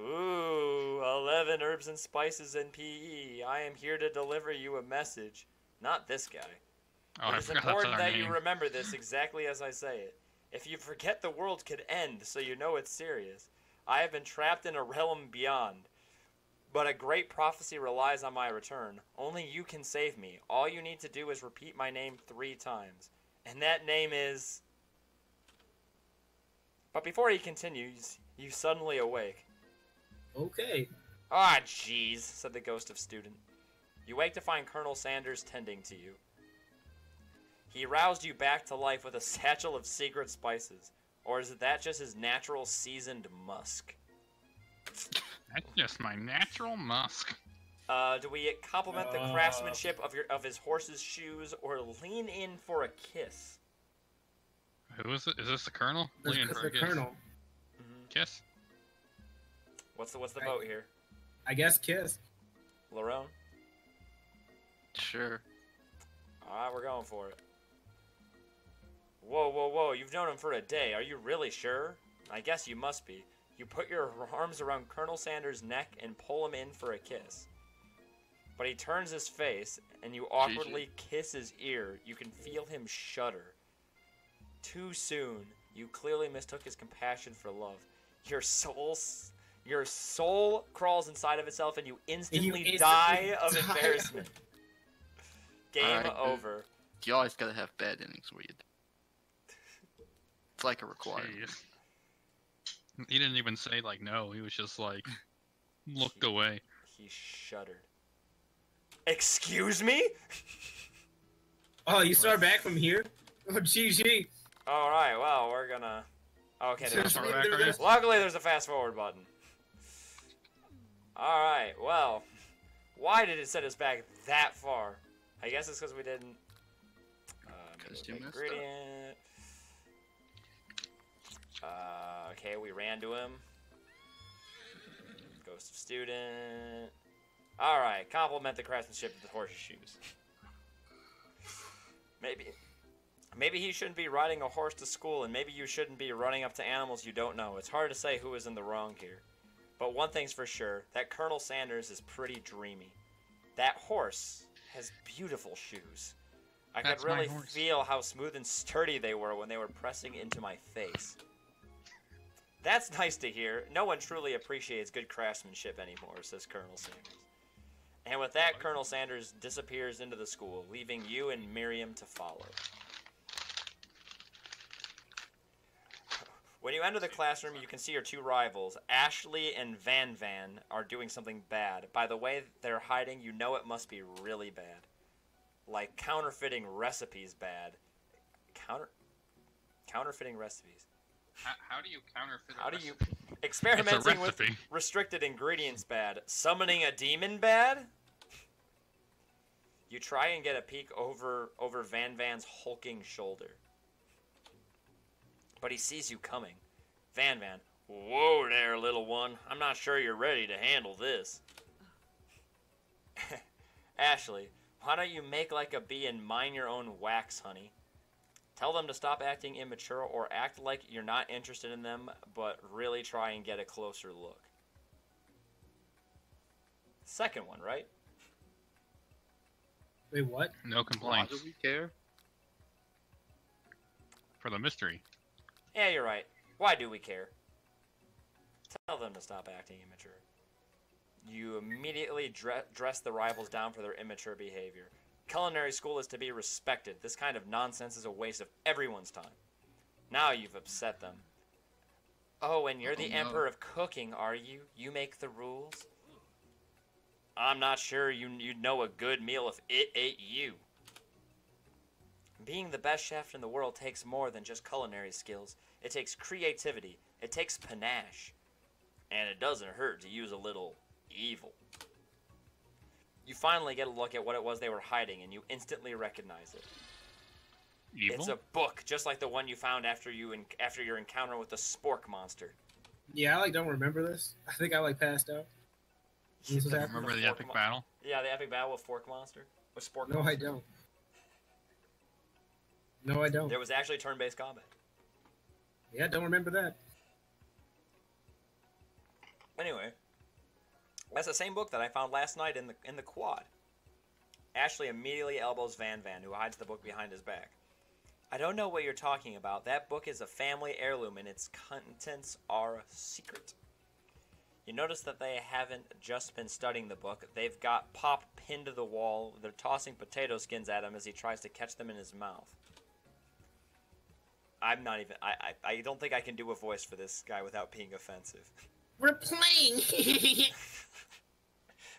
Ooh, 11 herbs and spices and PE. I am here to deliver you a message. Not this guy. Oh, it is important that name. you remember this exactly as I say it. If you forget, the world could end, so you know it's serious. I have been trapped in a realm beyond. But a great prophecy relies on my return. Only you can save me. All you need to do is repeat my name three times. And that name is. But before he continues, you suddenly awake. Okay. Ah, jeez, said the ghost of student. You wake to find Colonel Sanders tending to you. He roused you back to life with a satchel of secret spices. Or is that just his natural seasoned musk? That's just my natural musk. Uh, do we compliment the Uh. craftsmanship of your of his horse's shoes, or lean in for a kiss? Who is it? Is this the colonel? That's Leaning that's for a the kiss. colonel. Kiss. What's the what's the I- vote here? I guess kiss. Larone? Sure. All right, we're going for it. Whoa, whoa, whoa! You've known him for a day. Are you really sure? I guess you must be. You put your arms around Colonel Sanders' neck and pull him in for a kiss. But he turns his face, and you awkwardly kiss his ear. You can feel him shudder. Too soon, you clearly mistook his compassion for love. Your soul, your soul crawls inside of itself, and you instantly, instantly die of die. embarrassment. [laughs] Game Alright, good. over. You always gotta have bad innings where you. It's like a requirement. Jeez. He didn't even say like no. He was just like [laughs] looked away. He shuddered. Excuse me? [laughs] Oh, you start back from here? [laughs] Oh, GG. All right. Well, we're gonna. Okay. There's... Far back are you? Luckily, there's a fast forward button. All right. Well, why did it set us back that far? I guess it's because we didn't. Uh, Because you make messed up. Uh, okay, we ran to him. Ghost of student. All right, compliment the craftsmanship of the horse's shoes. Maybe, maybe he shouldn't be riding a horse to school, and maybe you shouldn't be running up to animals you don't know. It's hard to say who is in the wrong here. But one thing's for sure: that Colonel Sanders is pretty dreamy. That horse has beautiful shoes. I That's could really feel how smooth and sturdy they were when they were pressing into my face. That's nice to hear. No one truly appreciates good craftsmanship anymore, says Colonel Sanders. And with that, Colonel Sanders disappears into the school, leaving you and Miriam to follow. When you enter the classroom, you can see your two rivals, Ashley and Van Van, are doing something bad. By the way they're hiding, you know it must be really bad. Like counterfeiting recipes bad. Counter counterfeiting recipes. How, how do you counterfeit? a How do you recipe? It's [laughs] experimenting with restricted ingredients bad. Summoning a demon bad? You try and get a peek over over Van Van's hulking shoulder. But he sees you coming. Van Van, whoa there, little one. I'm not sure you're ready to handle this. [laughs] Ashley, why don't you make like a bee and mine your own wax, honey? Tell them to stop acting immature or act like you're not interested in them, but really try and get a closer look. Second one, right? Wait, what? No complaints. Why do we care? for the mystery. Yeah, you're right. Why do we care? Tell them to stop acting immature. You immediately dre- dress the rivals down for their immature behavior. Culinary school is to be respected. This kind of nonsense is a waste of everyone's time. Now you've upset them. Oh, and you're Oh, the no. emperor of cooking, are you? You make the rules? I'm not sure you, you'd know a good meal if it ate you. Being the best chef in the world takes more than just culinary skills. It takes creativity. It takes panache. And it doesn't hurt to use a little evil. You finally get a look at what it was they were hiding, and you instantly recognize it. Evil. It's a book, just like the one you found after you en- after your encounter with the spork monster. Yeah, I like don't remember this. I think I like passed out. This was Remember the fork epic mo- battle? Yeah, the epic battle with fork monster. With spork. No, I don't. No, I don't. There was actually turn-based combat. Yeah, don't remember that. Anyway, that's the same book that I found last night in the in the quad. Ashley immediately elbows Van Van, who hides the book behind his back. I don't know what you're talking about. That book is a family heirloom, and its contents are a secret. You notice that they haven't just been studying the book. They've got Pop pinned to the wall. They're tossing potato skins at him as he tries to catch them in his mouth. I'm not even. I, I, I don't think I can do a voice for this guy without being offensive. We're playing. [laughs]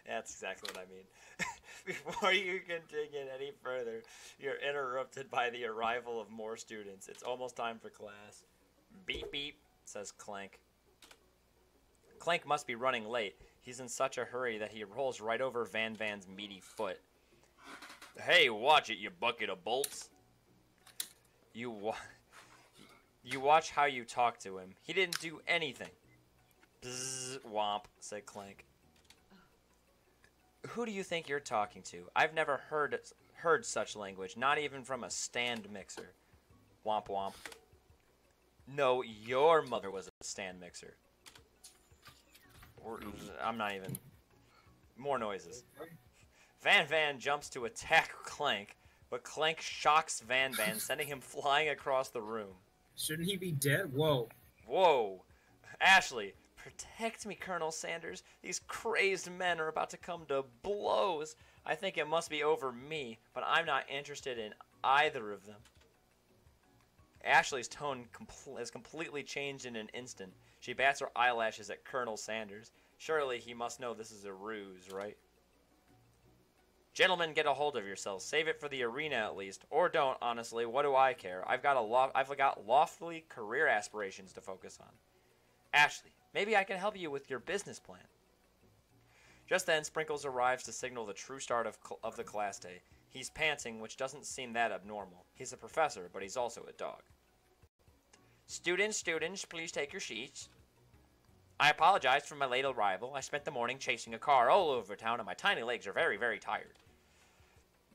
That's exactly what I mean. [laughs] Before you can dig in any further, you're interrupted by the arrival of more students. It's almost time for class. Beep beep, says Clank. Clank must be running late. He's in such a hurry that he rolls right over Van Van's meaty foot. Hey, watch it, you bucket of bolts. You wa- You watch how you talk to him. He didn't do anything. Bzzz, womp, said Clank. Who do you think you're talking to? I've never heard heard such language, not even from a stand mixer. Womp womp. No, your mother was a stand mixer. Or, I'm not even. More noises. Van Van jumps to attack [laughs] Clank, but Clank shocks Van Van, [laughs] sending him flying across the room. Shouldn't he be dead? Whoa. Whoa. Ashley, protect me, Colonel Sanders. These crazed men are about to come to blows. I think it must be over me, but I'm not interested in either of them. Ashley's tone compl- has completely changed in an instant. She bats her eyelashes at Colonel Sanders. Surely he must know this is a ruse, right? Gentlemen, get a hold of yourselves. Save it for the arena at least, or don't. Honestly, what do I care? I've got a lo- I've got lofty career aspirations to focus on. Ashley, maybe I can help you with your business plan. Just then, Sprinkles arrives to signal the true start of, cl- of the class day. He's panting, which doesn't seem that abnormal. He's a professor, but he's also a dog. Students, students, please take your seats. I apologize for my late arrival. I spent the morning chasing a car all over town, and my tiny legs are very, very tired.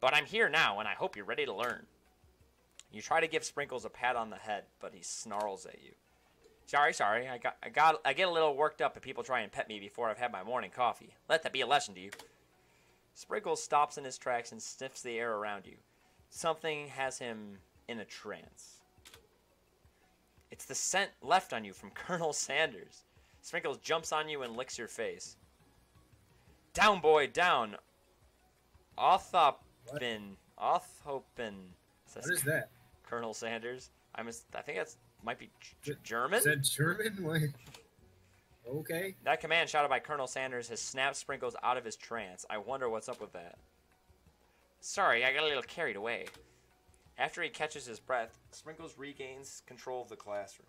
But I'm here now, and I hope you're ready to learn. You try to give Sprinkles a pat on the head, but he snarls at you. Sorry, sorry. I got, I got, I get a little worked up if people try and pet me before I've had my morning coffee. Let that be a lesson to you. Sprinkles stops in his tracks and sniffs the air around you. Something has him in a trance. It's the scent left on you from [laughs] Colonel Sanders. Sprinkles jumps on you and licks your face. Down, boy, down. Othopin. Othopin. What is that? Colonel Sanders. I'm. I think that's might be German. Is that German? [laughs] What? Okay. That command shouted by Colonel Sanders has snapped Sprinkles out of his trance. I wonder what's up with that. Sorry, I got a little carried away. After he catches his breath, Sprinkles regains control of the classroom.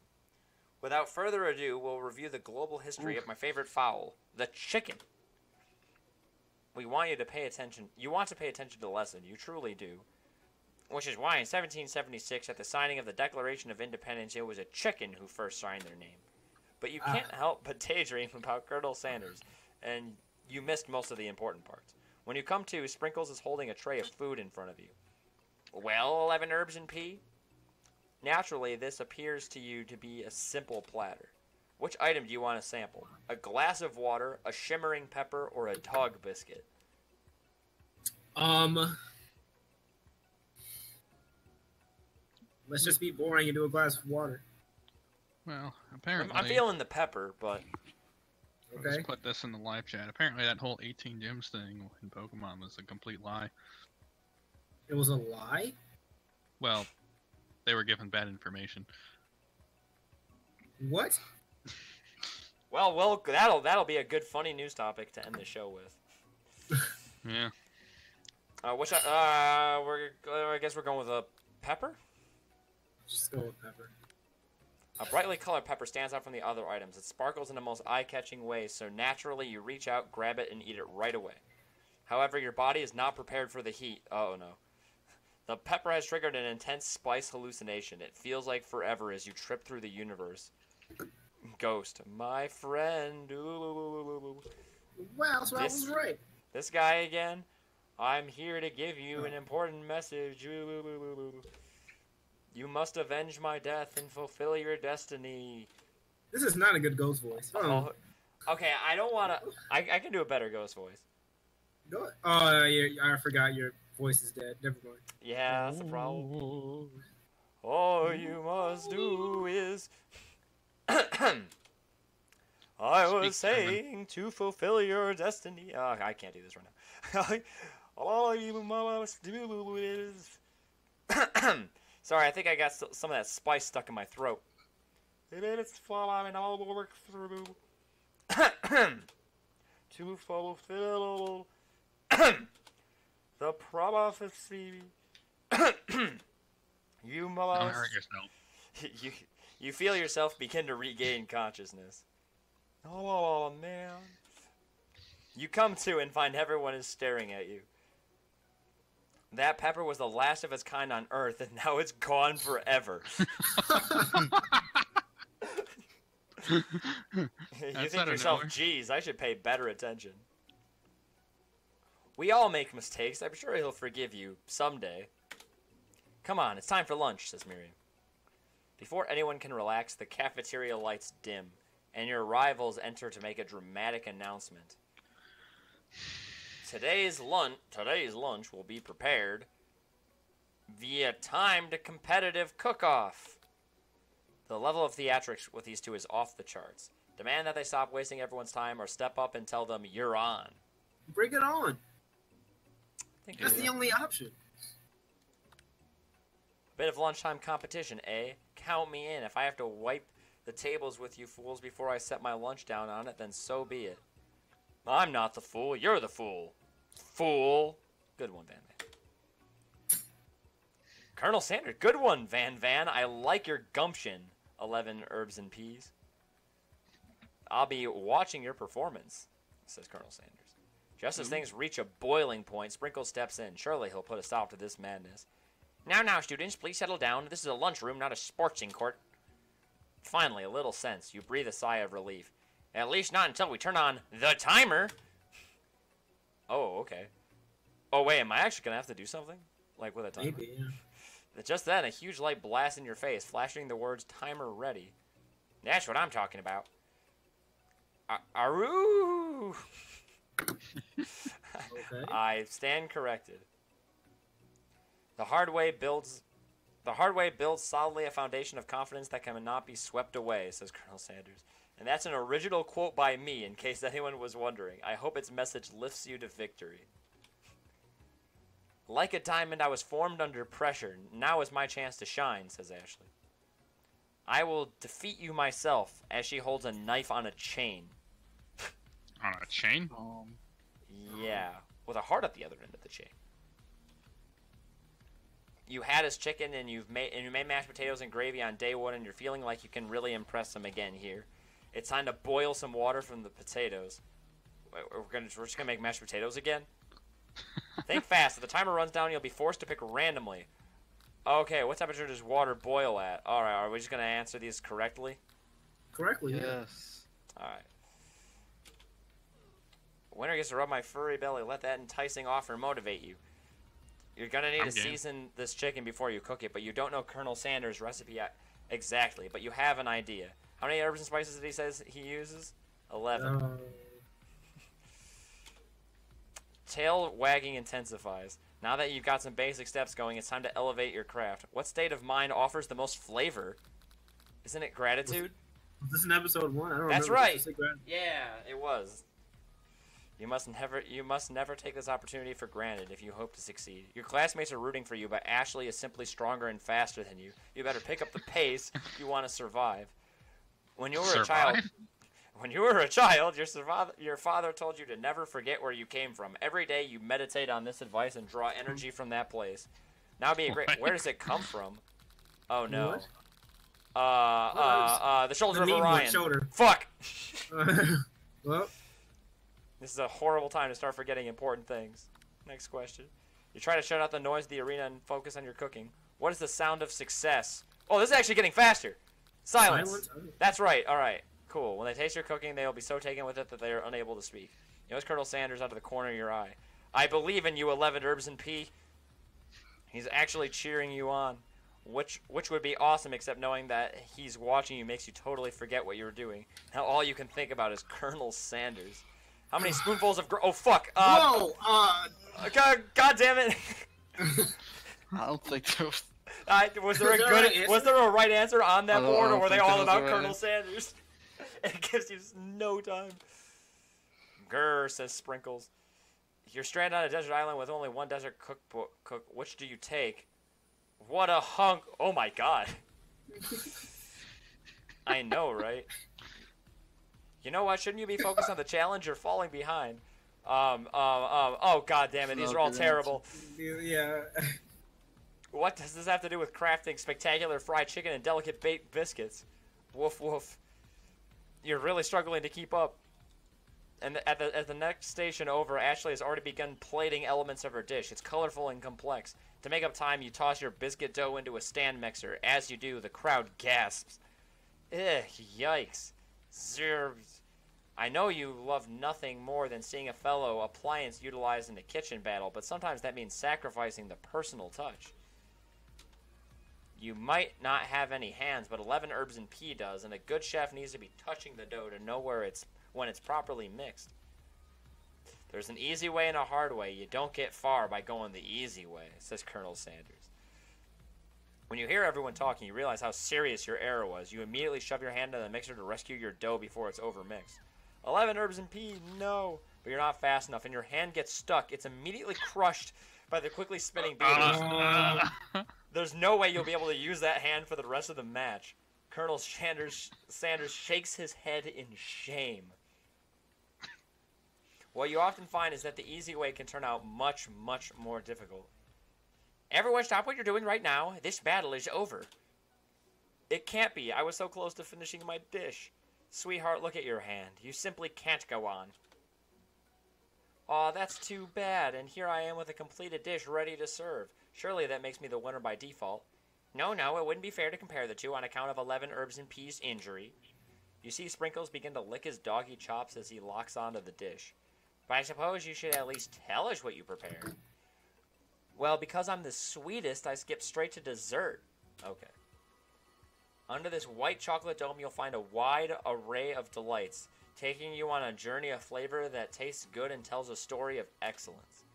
Without further ado, we'll review the global history of my favorite fowl, the chicken. We want you to pay attention. You want to pay attention to the lesson. You truly do. Which is why in 1776, at the signing of the Declaration of Independence, it was a chicken who first signed their name. But you Ah. can't help but [laughs] daydream about Colonel Sanders, and you missed most of the important parts. When you come to, Sprinkles is holding a tray of food in front of you. Well, 11 herbs and pea? Naturally, this appears to you to be a simple platter. Which item do you want to sample? A glass of water, a shimmering pepper, or a dog biscuit? Um. Let's just be boring and do a glass of water. Well, I'm, apparently, I'm feeling the pepper, but I'll Okay. put this in the live chat. Apparently, that whole 18 gems thing in Pokemon was a complete lie. It was a lie. Well, they were given bad information. What? [laughs] well, well, that'll that'll be a good funny news topic to end the show with. Yeah. Uh, which I- uh, we're uh, I guess we're going with a pepper. Just go with pepper. A brightly colored pepper stands out from the other items. It sparkles in the most eye-catching ways, so naturally you reach out, grab it, and eat it right away. However, your body is not prepared for the heat. Oh no. The pepper has triggered an intense spice hallucination. It feels like forever as you trip through the universe. Ghost, my friend. Ooh. Wow, so I was right. This guy again? I'm here to give you an important message. You must avenge my death and fulfill your destiny. This is not a good ghost voice. Oh, Oh, okay, I don't want to. I, I can do a better ghost voice. go. Oh, yeah, I forgot your voice is dead. Never mind. Yeah, that's the problem. All you must do is. [coughs] I Speak was German. saying to fulfill your destiny. Oh, I can't do this right now. [laughs] [coughs] [coughs] Sorry, I think I got some of that spice stuck in my throat. It's following all the work through [coughs] to fulfill [coughs] the prophecy. [coughs] you Don't must hurt yourself. [laughs] you you feel yourself begin to regain consciousness. Oh man. You come to and find everyone is staring at you. That pepper was the last of its kind on Earth, and now it's gone forever. [laughs] you That's think to yourself, geez, I should pay better attention. We all make mistakes. I'm sure he'll forgive you someday. Come on, it's time for lunch, says Miriam. Before anyone can relax, the cafeteria lights dim, and your rivals enter to make a dramatic announcement. Today's lunch, today's lunch will be prepared via timed competitive cook-off. The level of theatrics with these two is off the charts. Demand that they stop wasting everyone's time or step up and tell them you're on. Bring it on. That's the only option. A Bit of lunchtime competition, eh? Count me in. If I have to wipe the tables with you fools before I set my lunch down on it, then so be it. I'm not the fool. You're the fool. Fool. Good one, Van Van. Colonel Sanders. Good one, Van Van. I like your gumption. 11 herbs and peas. I'll be watching your performance, says Colonel Sanders. Just as hmm? things reach a boiling point, Sprinkle steps in. Surely he'll put a stop to this madness. Now, now, students, please settle down. This is a lunchroom, not a sportsing court. Finally, a little sense. You breathe a sigh of relief. At least not until we turn on the timer. Oh, okay. Oh, wait, am I actually going to have to do something? Like with a timer? Maybe. Yeah. Just then, a huge light blasts in your face, flashing the words timer ready. That's what I'm talking about. Aru! Okay. [laughs] I stand corrected. The hard way builds the hard way builds solidly a foundation of confidence that cannot be swept away, says Colonel Sanders. And that's an original quote by me, in case anyone was wondering. I hope its message lifts you to victory. Like a diamond, I was formed under pressure. Now is my chance to shine, says Ashley. I will defeat you myself, as she holds a knife on a chain. [laughs] On a chain? Um, Yeah, with a heart at the other end of the chain. You had his chicken, and you've made and you made mashed potatoes and gravy on day one, and you're feeling like you can really impress him again here. It's time to boil some water from the potatoes. We're gonna we're just gonna make mashed potatoes again. [laughs] Think fast. If the timer runs down, you'll be forced to pick randomly. Okay, what temperature does water boil at? All right, are we just gonna answer these correctly? Correctly. Yeah. yes. All right. Winner gets to rub my furry belly. Let that enticing offer motivate you. You're gonna need I'm to game. season this chicken before you cook it, but you don't know Colonel Sanders' recipe yet exactly. But you have an idea. How many herbs and spices did he says he uses? Eleven. Uh, Tail wagging intensifies. Now that you've got some basic steps going, it's time to elevate your craft. What state of mind offers the most flavor? Isn't it gratitude? was this in episode one? I don't That's right. Just like that. Yeah, it was. You must never you must never take this opportunity for granted if you hope to succeed. Your classmates are rooting for you, but Ashley is simply stronger and faster than you. You better pick up the pace if you want to survive. When you were a child, when you were a child, your survive, your father told you to never forget where you came from. Every day you meditate on this advice and draw energy from that place. Now be a great. Where does it come from? Oh no. Uh, uh, uh, the shoulder The of mean one, Orion. shoulder. Fuck. [laughs] [laughs] well, This is a horrible time to start forgetting important things. Next question. You try to shut out the noise of the arena and focus on your cooking. What is the sound of success? Oh, this is actually getting faster. Silence. silence. That's right. All right. Cool. When they taste your cooking, they will be so taken with it that they are unable to speak. You notice Colonel Sanders out of the corner of your eye. I believe in you, 11 herbs and pea. He's actually cheering you on, which which would be awesome. Except knowing that he's watching you makes you totally forget what you're doing. Now all you can think about is [laughs] Colonel Sanders. How many spoonfuls of gr- oh fuck? Uh, Whoa! Uh, God, God damn it! [laughs] [laughs] I don't think so. was. I, was there a there good? right answer? was there a right answer on that I don't- I board, or were they all there was a about right Colonel answer. Sanders? [laughs] it gives you no time. Grr, says Sprinkles. You're stranded on a desert island with only one desert cookbook. Cook. Which do you take? What a hunk! Oh my god. [laughs] I know, right? You know what? Shouldn't you be focused on the challenge? You're falling behind. Um, um, um, oh god damn it, these are all terrible. Yeah. What does this have to do with crafting spectacular fried chicken and delicate baked biscuits? Woof woof. You're really struggling to keep up. And at the, at the next station over, Ashley has already begun plating elements of her dish. It's colorful and complex. To make up time, you toss your biscuit dough into a stand mixer. As you do, the crowd gasps. Ugh, yikes. Zerbs. I know you love nothing more than seeing a fellow appliance utilized in a kitchen battle, but sometimes that means sacrificing the personal touch. You might not have any hands, but 11 herbs and pea does, and a good chef needs to be touching the dough to know where it's when it's properly mixed. There's an easy way and a hard way. You don't get far by going the easy way, says Colonel Sanders. When you hear everyone talking, you realize how serious your error was. You immediately shove your hand in the mixer to rescue your dough before it's overmixed. 11 herbs and pea, no. But you're not fast enough, and your hand gets stuck. It's immediately crushed by the quickly spinning beaters. Uh, [laughs] There's no way you'll be able to use that hand for the rest of the match. Colonel Sanders, Sanders shakes his head in shame. What you often find is that the easy way can turn out much, much more difficult. Everyone, stop what you're doing right now. This battle is over. It can't be. I was so close to finishing my dish. Sweetheart, look at your hand. You simply can't go on. Aw, that's too bad, and here I am with a completed dish ready to serve. Surely that makes me the winner by default. No, no, it wouldn't be fair to compare the two on account of 11 herbs and peas injury. You see Sprinkles begin to lick his doggy chops as he locks onto the dish. But I suppose you should at least tell us what you prepared. Well, because I'm the sweetest, I skip straight to dessert. Okay. Under this white chocolate dome, you'll find a wide array of delights, taking you on a journey of flavor that tastes good and tells a story of excellence.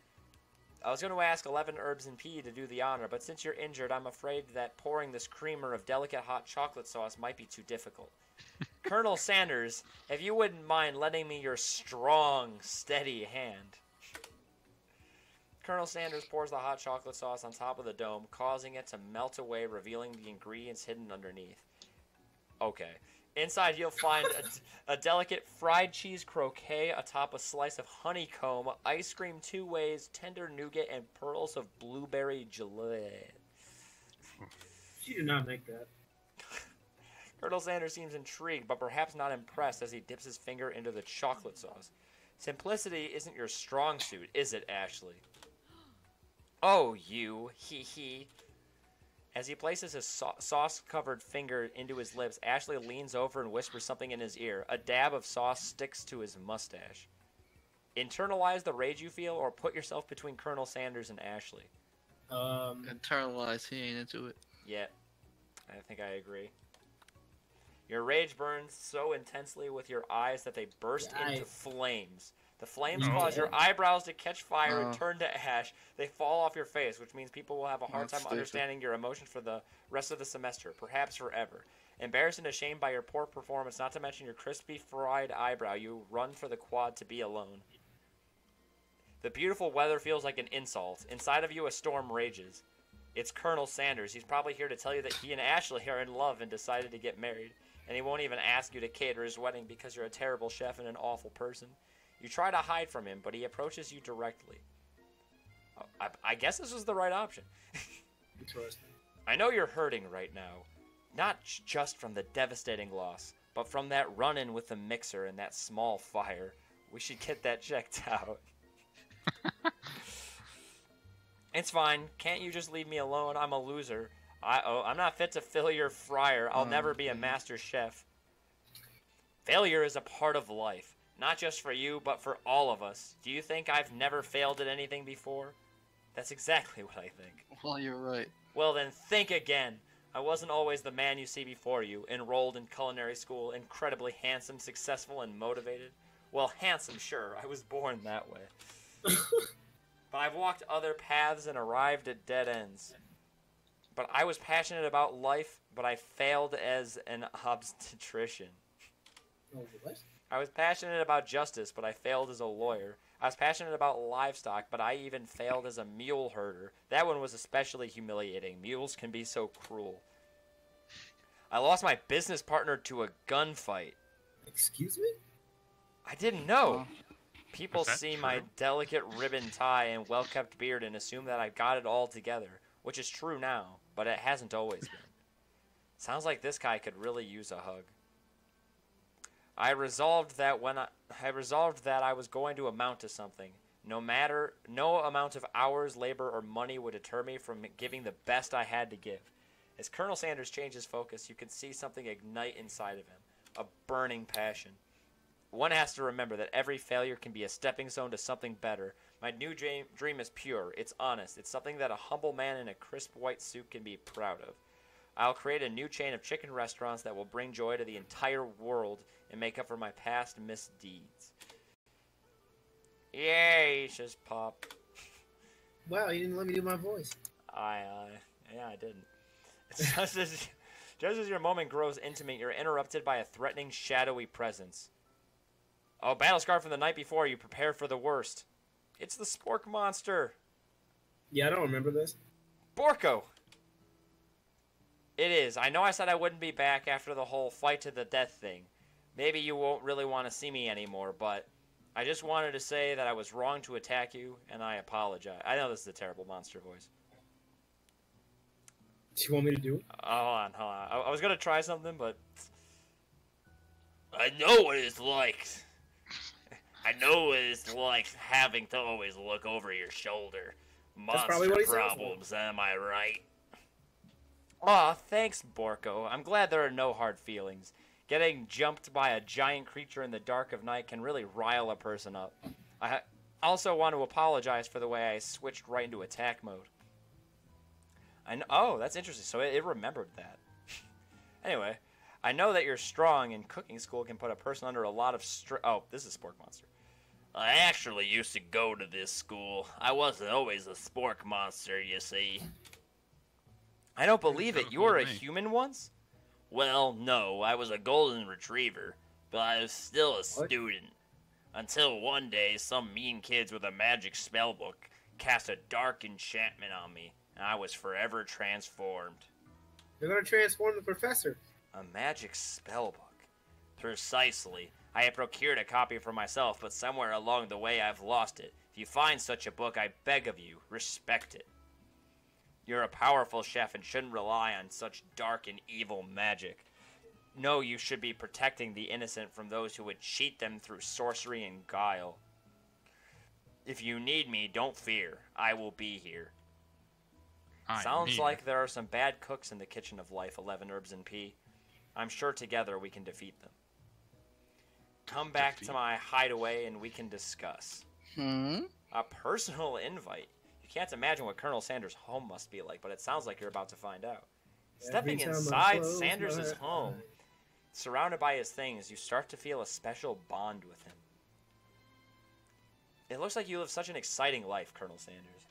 I was going to ask 11 herbs and pea to do the honor, but since you're injured, I'm afraid that pouring this creamer of delicate hot chocolate sauce might be too difficult. [laughs] Colonel Sanders, if you wouldn't mind lending me your strong, steady hand. Colonel Sanders pours the hot chocolate sauce on top of the dome, causing it to melt away, revealing the ingredients hidden underneath. Okay. Inside, you'll find a, a delicate fried cheese croquet atop a slice of honeycomb, ice cream two ways, tender nougat, and pearls of blueberry gelée. She did not make that. [laughs] Colonel Sanders seems intrigued, but perhaps not impressed as he dips his finger into the chocolate sauce. Simplicity isn't your strong suit, is it, Ashley? [gasps] Oh, you, hee hee. As he places his sau- sauce covered finger into his lips, Ashley leans over and whispers something in his ear. A dab of sauce sticks to his mustache. Internalize the rage you feel, or put yourself between Colonel Sanders and Ashley. Um, Internalize, he ain't into it. Yeah, I think I agree. Your rage burns so intensely with your eyes that they burst Yeah, I- into flames. The flames No. cause your eyebrows to catch fire and Oh. turn to ash. They fall off your face, which means people will have a hard That's time stupid. understanding your emotions for the rest of the semester, perhaps forever. Embarrassed and ashamed by your poor performance, not to mention your crispy fried eyebrow, you run for the quad to be alone. The beautiful weather feels like an insult. Inside of you, a storm rages. It's Colonel Sanders. He's probably here to tell you that he and Ashley are in love and decided to get married. And he won't even ask you to cater his wedding because you're a terrible chef and an awful person. You try to hide from him, but he approaches you directly. Oh, I, I guess this was the right option. [laughs] interesting. I know you're hurting right now. Not just from the devastating loss, but from that run in with the mixer and that small fire. We should get that checked [laughs] out. [laughs] it's fine. Can't you just leave me alone? I'm a loser. I oh, I'm not fit to fill your fryer. I'll Oh, never be a mm-hmm. master chef. Failure is a part of life, not just for you, but for all of us. Do you think I've never failed at anything before? That's exactly [laughs] what I think. Well, you're right. Well, then think again. I wasn't always the man you see before you, enrolled in culinary school, incredibly handsome, successful, and motivated. Well, handsome, sure. I was born that way. [laughs] but I've walked other paths and arrived at dead ends. But I was passionate about life, but I failed as an [laughs] obstetrician. Oh, what? I was passionate about justice, but I failed as a lawyer. I was passionate about livestock, but I even failed as a mule herder. That one was especially humiliating. Mules can be so cruel. I lost my business partner to a gunfight. Excuse me? I didn't know. Well, People Is that see my delicate ribbon tie and well kept beard and assume that I've got it all together, which is true now, but it hasn't always been. Sounds like this guy could really use a hug. I resolved that when I, I resolved that I was going to amount to something. No matter no amount of hours, labor, or money would deter me from giving the best I had to give. As Colonel Sanders changes focus, you can see something ignite inside of him, a burning passion. One has to remember that every failure can be a stepping stone to something better. My new dream, dream is pure, it's honest, it's something that a humble man in a crisp white suit can be proud of. I'll create a new chain of chicken restaurants that will bring joy to the entire world and make up for my past misdeeds. Yay, says Pop. Wow, you didn't let me do my voice. I, uh, yeah, I didn't. [laughs] Just as, just as your moment grows intimate, you're interrupted by a threatening, shadowy presence. Oh, battle scar from the night before. You prepare for the worst. It's the Spork monster, Yeah, I don't remember this. Borko. It is. I know I said I wouldn't be back after the whole fight to the death thing. Maybe you won't really want to see me anymore, but I just wanted to say that I was wrong to attack you, and I apologize. I know this is a terrible monster voice. Do you want me to do it? Uh, hold on, hold on. I, I was gonna try something, but I know what it's like. I know what it's like having to always look over your shoulder. Monster probably what he problems, am I right? Aw, thanks, Borko. I'm glad there are no hard feelings. Getting jumped by a giant creature in the dark of night can really rile a person up. I ha- also want to apologize for the way I switched right into attack mode. I know. Oh, that's interesting. So it, it remembered that. [laughs] anyway, I know that you're strong, and cooking school can put a person under a lot of stress. Oh, this is Spork Monster. I actually used to go to this school. I wasn't always a spork monster, you see. I don't believe it. You were a human once? Well, no, I was a golden retriever, but I was still a student. Until one day, some mean kids with a magic spell book cast a dark enchantment on me, and I was forever transformed. They're gonna transform the professor. A magic spell book. Precisely. I had procured a copy for myself, but somewhere along the way I've lost it. If you find such a book, I beg of you, respect it. You're a powerful chef and shouldn't rely on such dark and evil magic. No, you should be protecting the innocent from those who would cheat them through sorcery and guile. If you need me, don't fear. I will be here. I Sounds need like there are some bad cooks in the kitchen of life, 11 Herbs and P. I'm sure together we can defeat them. Come back to my hideaway and we can discuss. Hmm. A personal invite. Can't imagine what Colonel Sanders' home must be like, but it sounds like you're about to find out. Stepping Every I inside Sanders' home, surrounded by his things, you start to feel a special bond with him. It looks like you live such an exciting life, Colonel Sanders.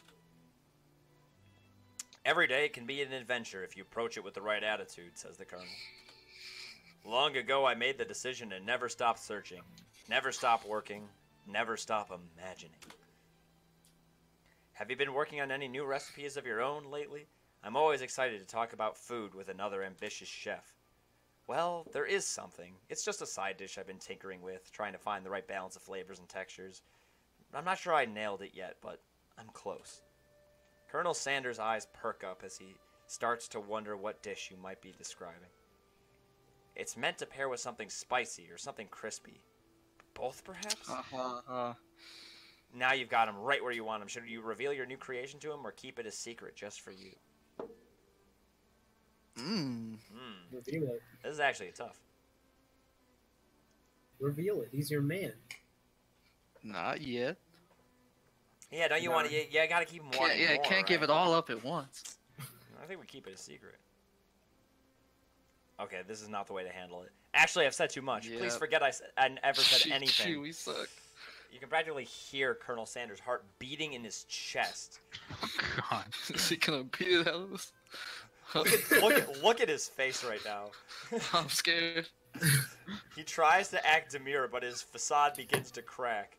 Every day can be an adventure if you approach it with the right attitude, says the Colonel. Long ago, I made the decision to never stop searching, never stop working, never stop imagining. Have you been working on any new recipes of your own lately? I'm always excited to talk about food with another ambitious chef. Well, there is something. It's just a side dish I've been tinkering with, trying to find the right balance of flavors and textures. I'm not sure I nailed it yet, but I'm close. Colonel Sanders' eyes perk up as he starts to wonder what dish you might be describing. It's meant to pair with something spicy or something crispy. Both, perhaps? Uh, uh, Now you've got him right where you want him. Should you reveal your new creation to him or keep it a secret just for you? mm. Hmm, Reveal it. this is actually tough. Reveal it. He's your man. Not yet. Yeah, don't you No. want to? Yeah, you gotta keep him Can't, wanting yeah, more, can't give it all up at once. I think we keep it a secret. Okay, this is not the way to handle it. Actually, I've said too much. Please Yep. forget I, s- I ever said [laughs] anything. Chewy suck. You can practically hear Colonel Sanders' heart beating in his chest. Oh god. [laughs] Is he gonna beat it out of us? Look at, look at, look at his face right now. [laughs] I'm scared. [laughs] He tries to act demure, but his facade begins to crack.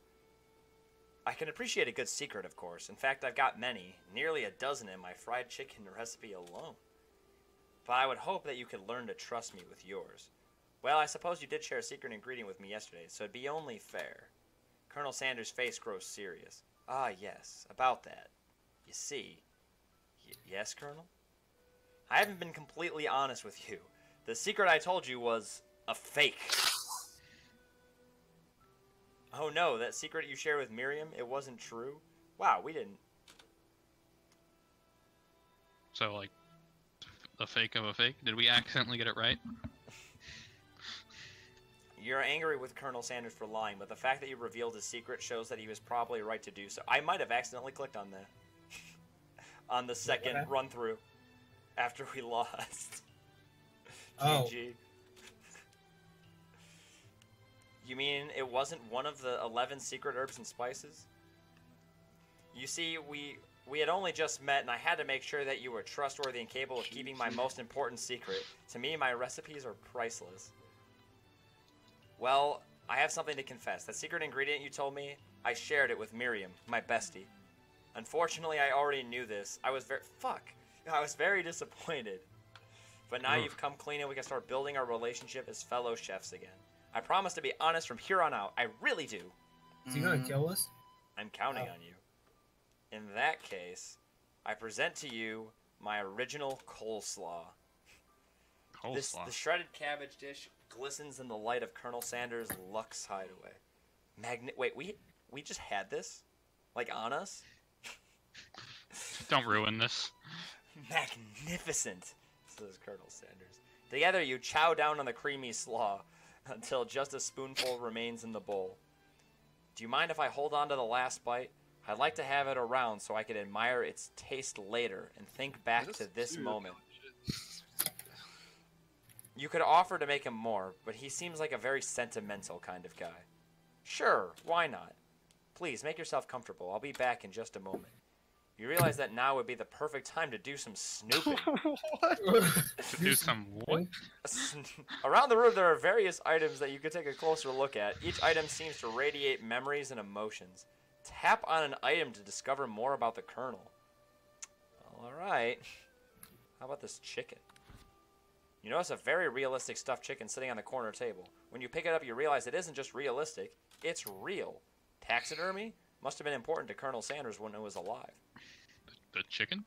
I can appreciate a good secret, of course. In fact, I've got many, nearly a dozen in my fried chicken recipe alone. But I would hope that you could learn to trust me with yours. Well, I suppose you did share a secret ingredient with me yesterday, so it'd be only fair. Colonel Sanders' face grows serious. Ah, yes, about that. You see. Y- yes, Colonel? I haven't been completely honest with you. The secret I told you was a fake. Oh no, that secret you shared with Miriam, it wasn't true? Wow, we didn't. So like, a fake of a fake. Did we accidentally get it right? You're angry with Colonel Sanders for lying, but the fact that you revealed his secret shows that he was probably right to do so. I might have accidentally clicked on that. [laughs] on the second happened? run through after we [laughs] lost. Oh. GG. You mean it wasn't one of the 11 secret herbs and spices? You see, we we had only just met and I had to make sure that you were trustworthy and capable of keeping my most important secret. To me, my recipes are priceless. Well, I have something to confess. That secret ingredient you told me, I shared it with Miriam, my bestie. Unfortunately, I already knew this. I was very fuck. I was very disappointed. But now Oof. you've come clean and we can start building our relationship as fellow chefs again. I promise to be honest from here on out. I really do. Is he gonna Mm, kill us? I'm counting Oh. on you. In that case, I present to you my original coleslaw. This Coleslaw. the shredded cabbage dish glistens in the light of Colonel Sanders' Lux Hideaway. Magnet. Wait, we we just had this, like on us. [laughs] Don't ruin this. Magnificent, says Colonel Sanders. Together, you chow down on the creamy slaw until just a spoonful remains in the bowl. Do you mind if I hold on to the last bite? I'd like to have it around so I can admire its taste later and think back Yes, to this dude. moment. You could offer to make him more, but he seems like a very sentimental kind of guy. Sure, why not? Please make yourself comfortable. I'll be back in just a moment. You realize that now would be the perfect time to do some snooping. [laughs] what? To do some what? Around the room, there are various items that you could take a closer look at. Each item seems to radiate memories and emotions. Tap on an item to discover more about the Colonel. All right. How about this chicken? You notice a very realistic stuffed chicken sitting on the corner table. When you pick it up, you realize it isn't just realistic, it's real. Taxidermy must have been important to Colonel Sanders when it was alive. The chicken?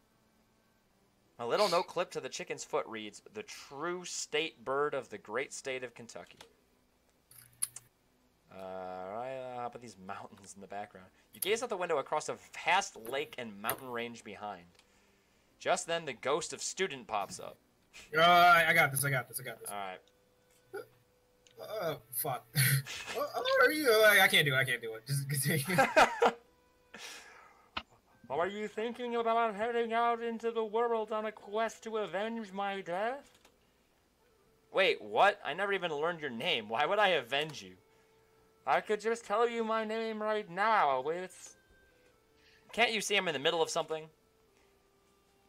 A little note clipped to the chicken's foot reads, "The true state bird of the great state of Kentucky." Uh, right, how about these mountains in the background? You gaze out the window across a vast lake and mountain range behind. Just then, the ghost of student pops up. Uh, I got this. I got this. I got this. All right. Uh, fuck. [laughs] oh, oh, are you? I, I can't do it. I can't do it. Just continue. [laughs] Are you thinking about heading out into the world on a quest to avenge my death? Wait, what? I never even learned your name. Why would I avenge you? I could just tell you my name right now. It's. Can't you see I'm in the middle of something?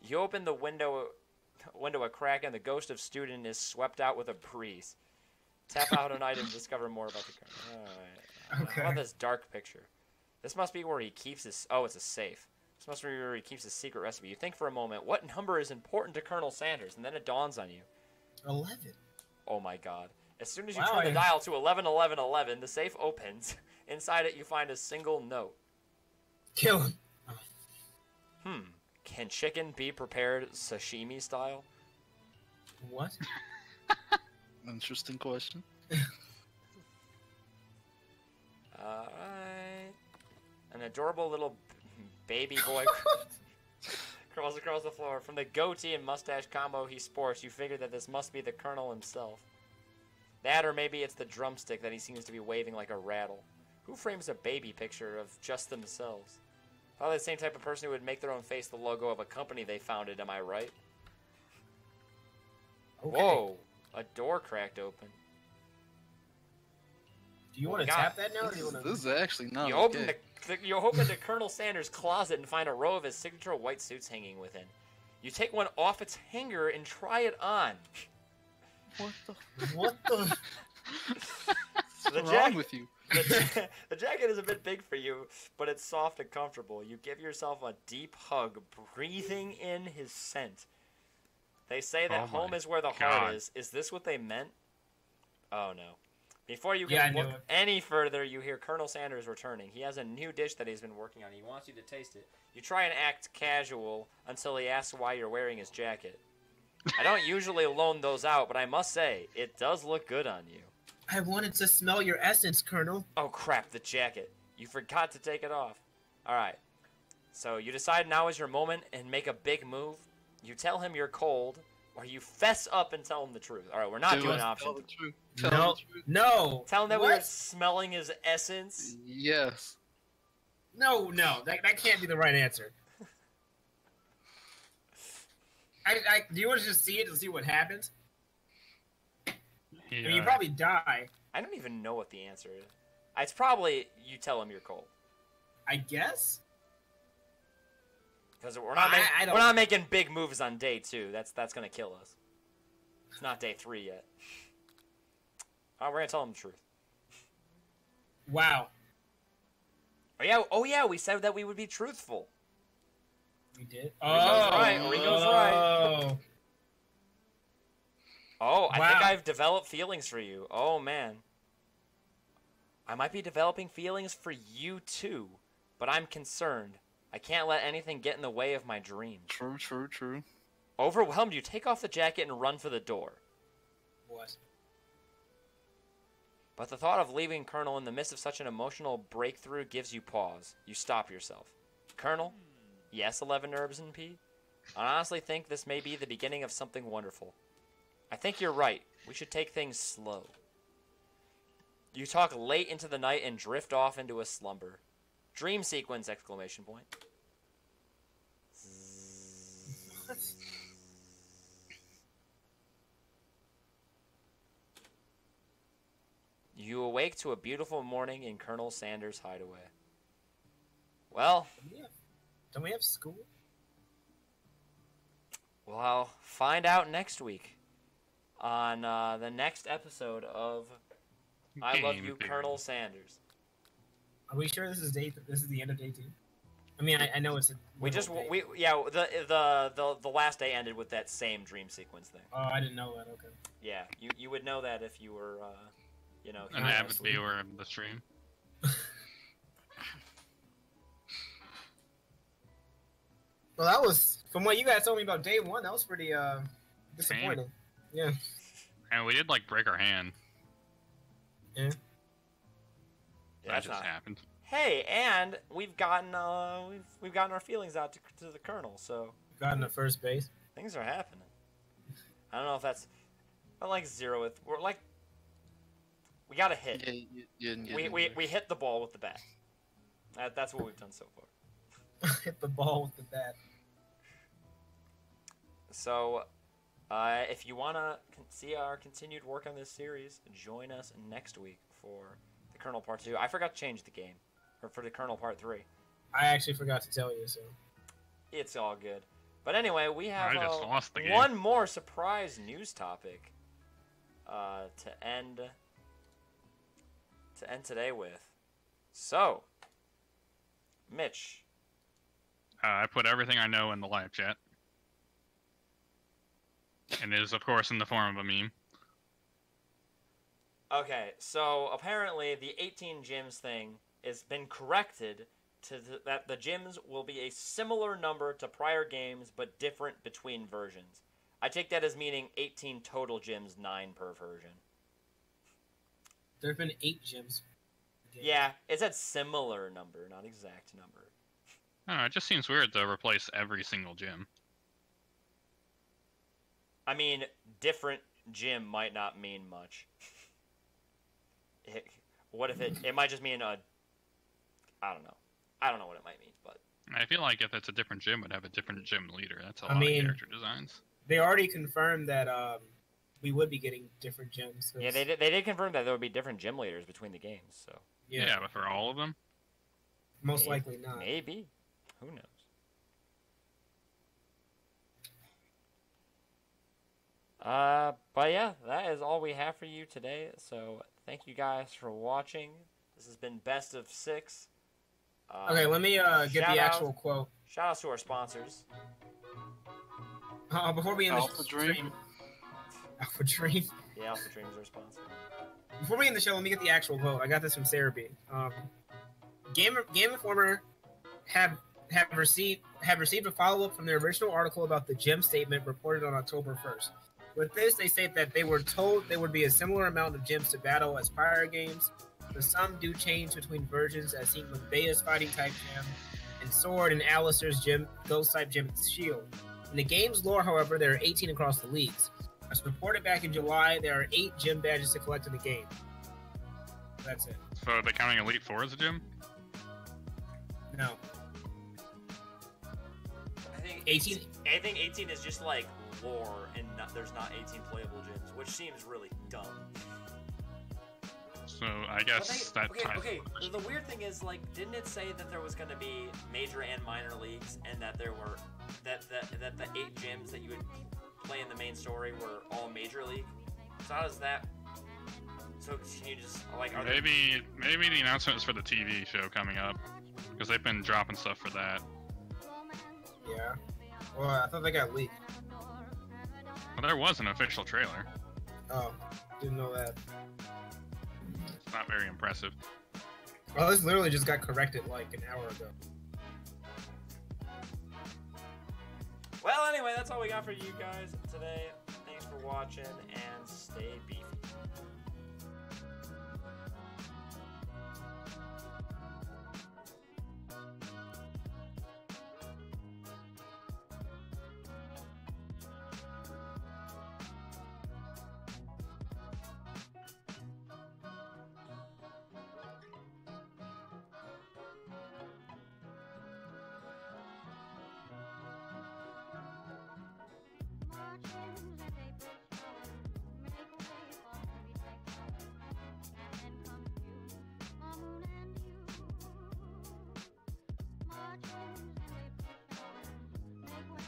You open the window, window a crack, and the ghost of student is swept out with a breeze. Tap out an item to discover more about the car. Alright. How about Okay. this dark picture? This must be where he keeps his. Oh, it's a safe. This must be where he keeps his secret recipe. You think for a moment, what number is important to Colonel Sanders? And then it dawns on you. Eleven. Oh my god. As soon as you Wow, turn the I- dial to 111111, the safe opens. [laughs] Inside it, you find a single note. Kill him. Hmm. Can chicken be prepared sashimi style? What? [laughs] Interesting question. [laughs] Alright. An adorable little baby boy [laughs] crawls across the floor. From the goatee and mustache combo he sports, you figure that this must be the Colonel himself. That, or maybe it's the drumstick that he seems to be waving like a rattle. Who frames a baby picture of just themselves? Probably the same type of person who would make their own face the logo of a company they founded, am I right? Okay. Whoa! A door cracked open. Do you Oh want to God. tap that now? Or do you This, want this is actually not you okay. open the, the you open the Colonel Sanders closet and find a row of his signature white suits hanging within. You take one off its hanger and try it on. What the? What the? [laughs] [laughs] The wrong jacket, with you? [laughs] the, the jacket is a bit big for you, but it's soft and comfortable. You give yourself a deep hug, breathing in his scent. They say that Oh home is where the heart is. Is this what they meant? Oh no. Before you Yeah, can I look any further, you hear Colonel Sanders returning. He has a new dish that he's been working on. He wants you to taste it. You try and act casual until he asks why you're wearing his jacket. I don't usually loan those out, but I must say, it does look good on you. I wanted to smell your essence, Colonel. Oh crap, the jacket. You forgot to take it off. Alright. So you decide now is your moment and make a big move. You tell him you're cold, or you fess up and tell him the truth. Alright, we're not Do doing it. option. Tell the truth. Tell no, the truth. no. Tell him that we what? were smelling his essence. Yes. No, no, that, that can't be the right answer. [laughs] I, I, do you want to just see it and see what happens? I mean, you probably die, I don't even know what the answer is. It's probably you tell him you're cold. I guess. Because we're not, I- make- I we're not making big moves on day two. That's that's gonna kill us. It's not day three yet. Oh, we're gonna tell him the truth. Wow, Oh yeah, oh yeah, we said that we would be truthful. we did. goes right, Rico's right. Oh. Oh. I Wow. think I've developed feelings for you. Oh man. I might be developing feelings for you too, but I'm concerned. I can't let anything get in the way of my dreams. True, true, true. Overwhelmed, you take off the jacket and run for the door. What? But the thought of leaving Colonel in the midst of such an emotional breakthrough gives you pause. You stop yourself. Colonel? Hmm. Yes, 11 herbs and pea? I honestly think this may be the beginning of something wonderful. I think you're right. We should take things slow. You talk late into the night and drift off into a slumber. Dream sequence! Exclamation point. You awake to a beautiful morning in Colonel Sanders' hideaway. Well, Don't we have, don't we have school? Well, I'll find out next week on uh, the next episode of I Love You, theory. Colonel Sanders. Are we sure this is day? This is the end of day two. I mean, I, I know it's a. We just day. we yeah the the the the last day ended with that same dream sequence thing. Oh, I didn't know that. Okay. Yeah, you you would know that if you were uh, you know An avid next viewer of the stream. [laughs] Well, that was from what you guys told me about day one. That was pretty uh disappointing. Yeah. And we did like break our hand. Yeah, that that's just not. happened. Hey, and we've gotten uh we've we've gotten our feelings out to, to the Colonel, so Got in the first base. things are happening. I don't know if that's I like zero with we're like we got a hit. Yeah, you, you didn't get we, we, there. we hit the ball with the bat. That, that's what we've done so far. [laughs] Hit the ball with the bat. So, uh, if you want to con- see our continued work on this series, join us next week for the Colonel Part 2. I forgot to change the game, or for the Colonel Part 3. I actually forgot to tell you. So It's all good. But anyway, we have I just uh, lost the game. one more surprise news topic uh, to end to end today with. So, Mitch, Uh, I put everything I know in the live chat. And it is, of course, in the form of a meme. Okay, so apparently the 18 gyms thing has been corrected to th- that the gyms will be a similar number to prior games but different between versions. I take that as meaning 18 total gyms, 9 per version. there have been eight gyms. Yeah, it said similar number, not exact number. I don't know, it just seems weird to replace every single gym. I mean, different gym might not mean much. It- what if it? It might just mean a. I don't know. I don't know what it might mean, but I feel like if it's a different gym, would have a different gym leader. That's a I lot mean- of character designs. They already confirmed that um we would be getting different gyms. yeah, they did, they did confirm that there would be different gym leaders between the games. So Yeah, Yeah. but for all of them, most Maybe. likely not. maybe, who knows? Uh, but yeah, that is all we have for you today. So thank you guys for watching. This has been best of six. Uh, Okay, let me uh, get shout the out- actual quote. Shout out to our sponsors. Uh, before we end the AlphaDream. stream. [laughs] AlphaDream. Yeah, AlphaDream is our sponsor. Before we end the show, let me get the actual quote. I got this from Sarah B. Um, Game Game Informer have have received have received a follow up from their original article about the gem statement reported on October 1st. With this, they state that they were told there would be a similar amount of gems to battle as prior games, but some do change between versions, as seen with Baya's fighting type gem and Sword and Allister's gem ghost type gem and shield. In the game's lore, however, there are 18 across the leagues. As reported back in July, there are eight gem badges to collect in the game. That's it. So are they counting Elite Four as a gym? No. I think 18 I think 18 is just like lore, and not, there's not 18 playable gyms, which seems really dumb. So I guess they- that okay, ties. okay. The, the weird thing is, like, didn't it say that there was going to be major and minor leagues, and that there were that that that the eight gyms that you would play in the main story were all major league? So how does that? So can you just like are they? Maybe maybe the announcement was for the TV show coming up because they've been dropping stuff for that. Yeah. Well, I thought they got leaked. Well, there was an official trailer. Oh, didn't know that. It's not very impressive. Well, this literally just got corrected like an hour ago. Well, anyway, that's all we got for you guys today. Thanks for watching and stay beefy.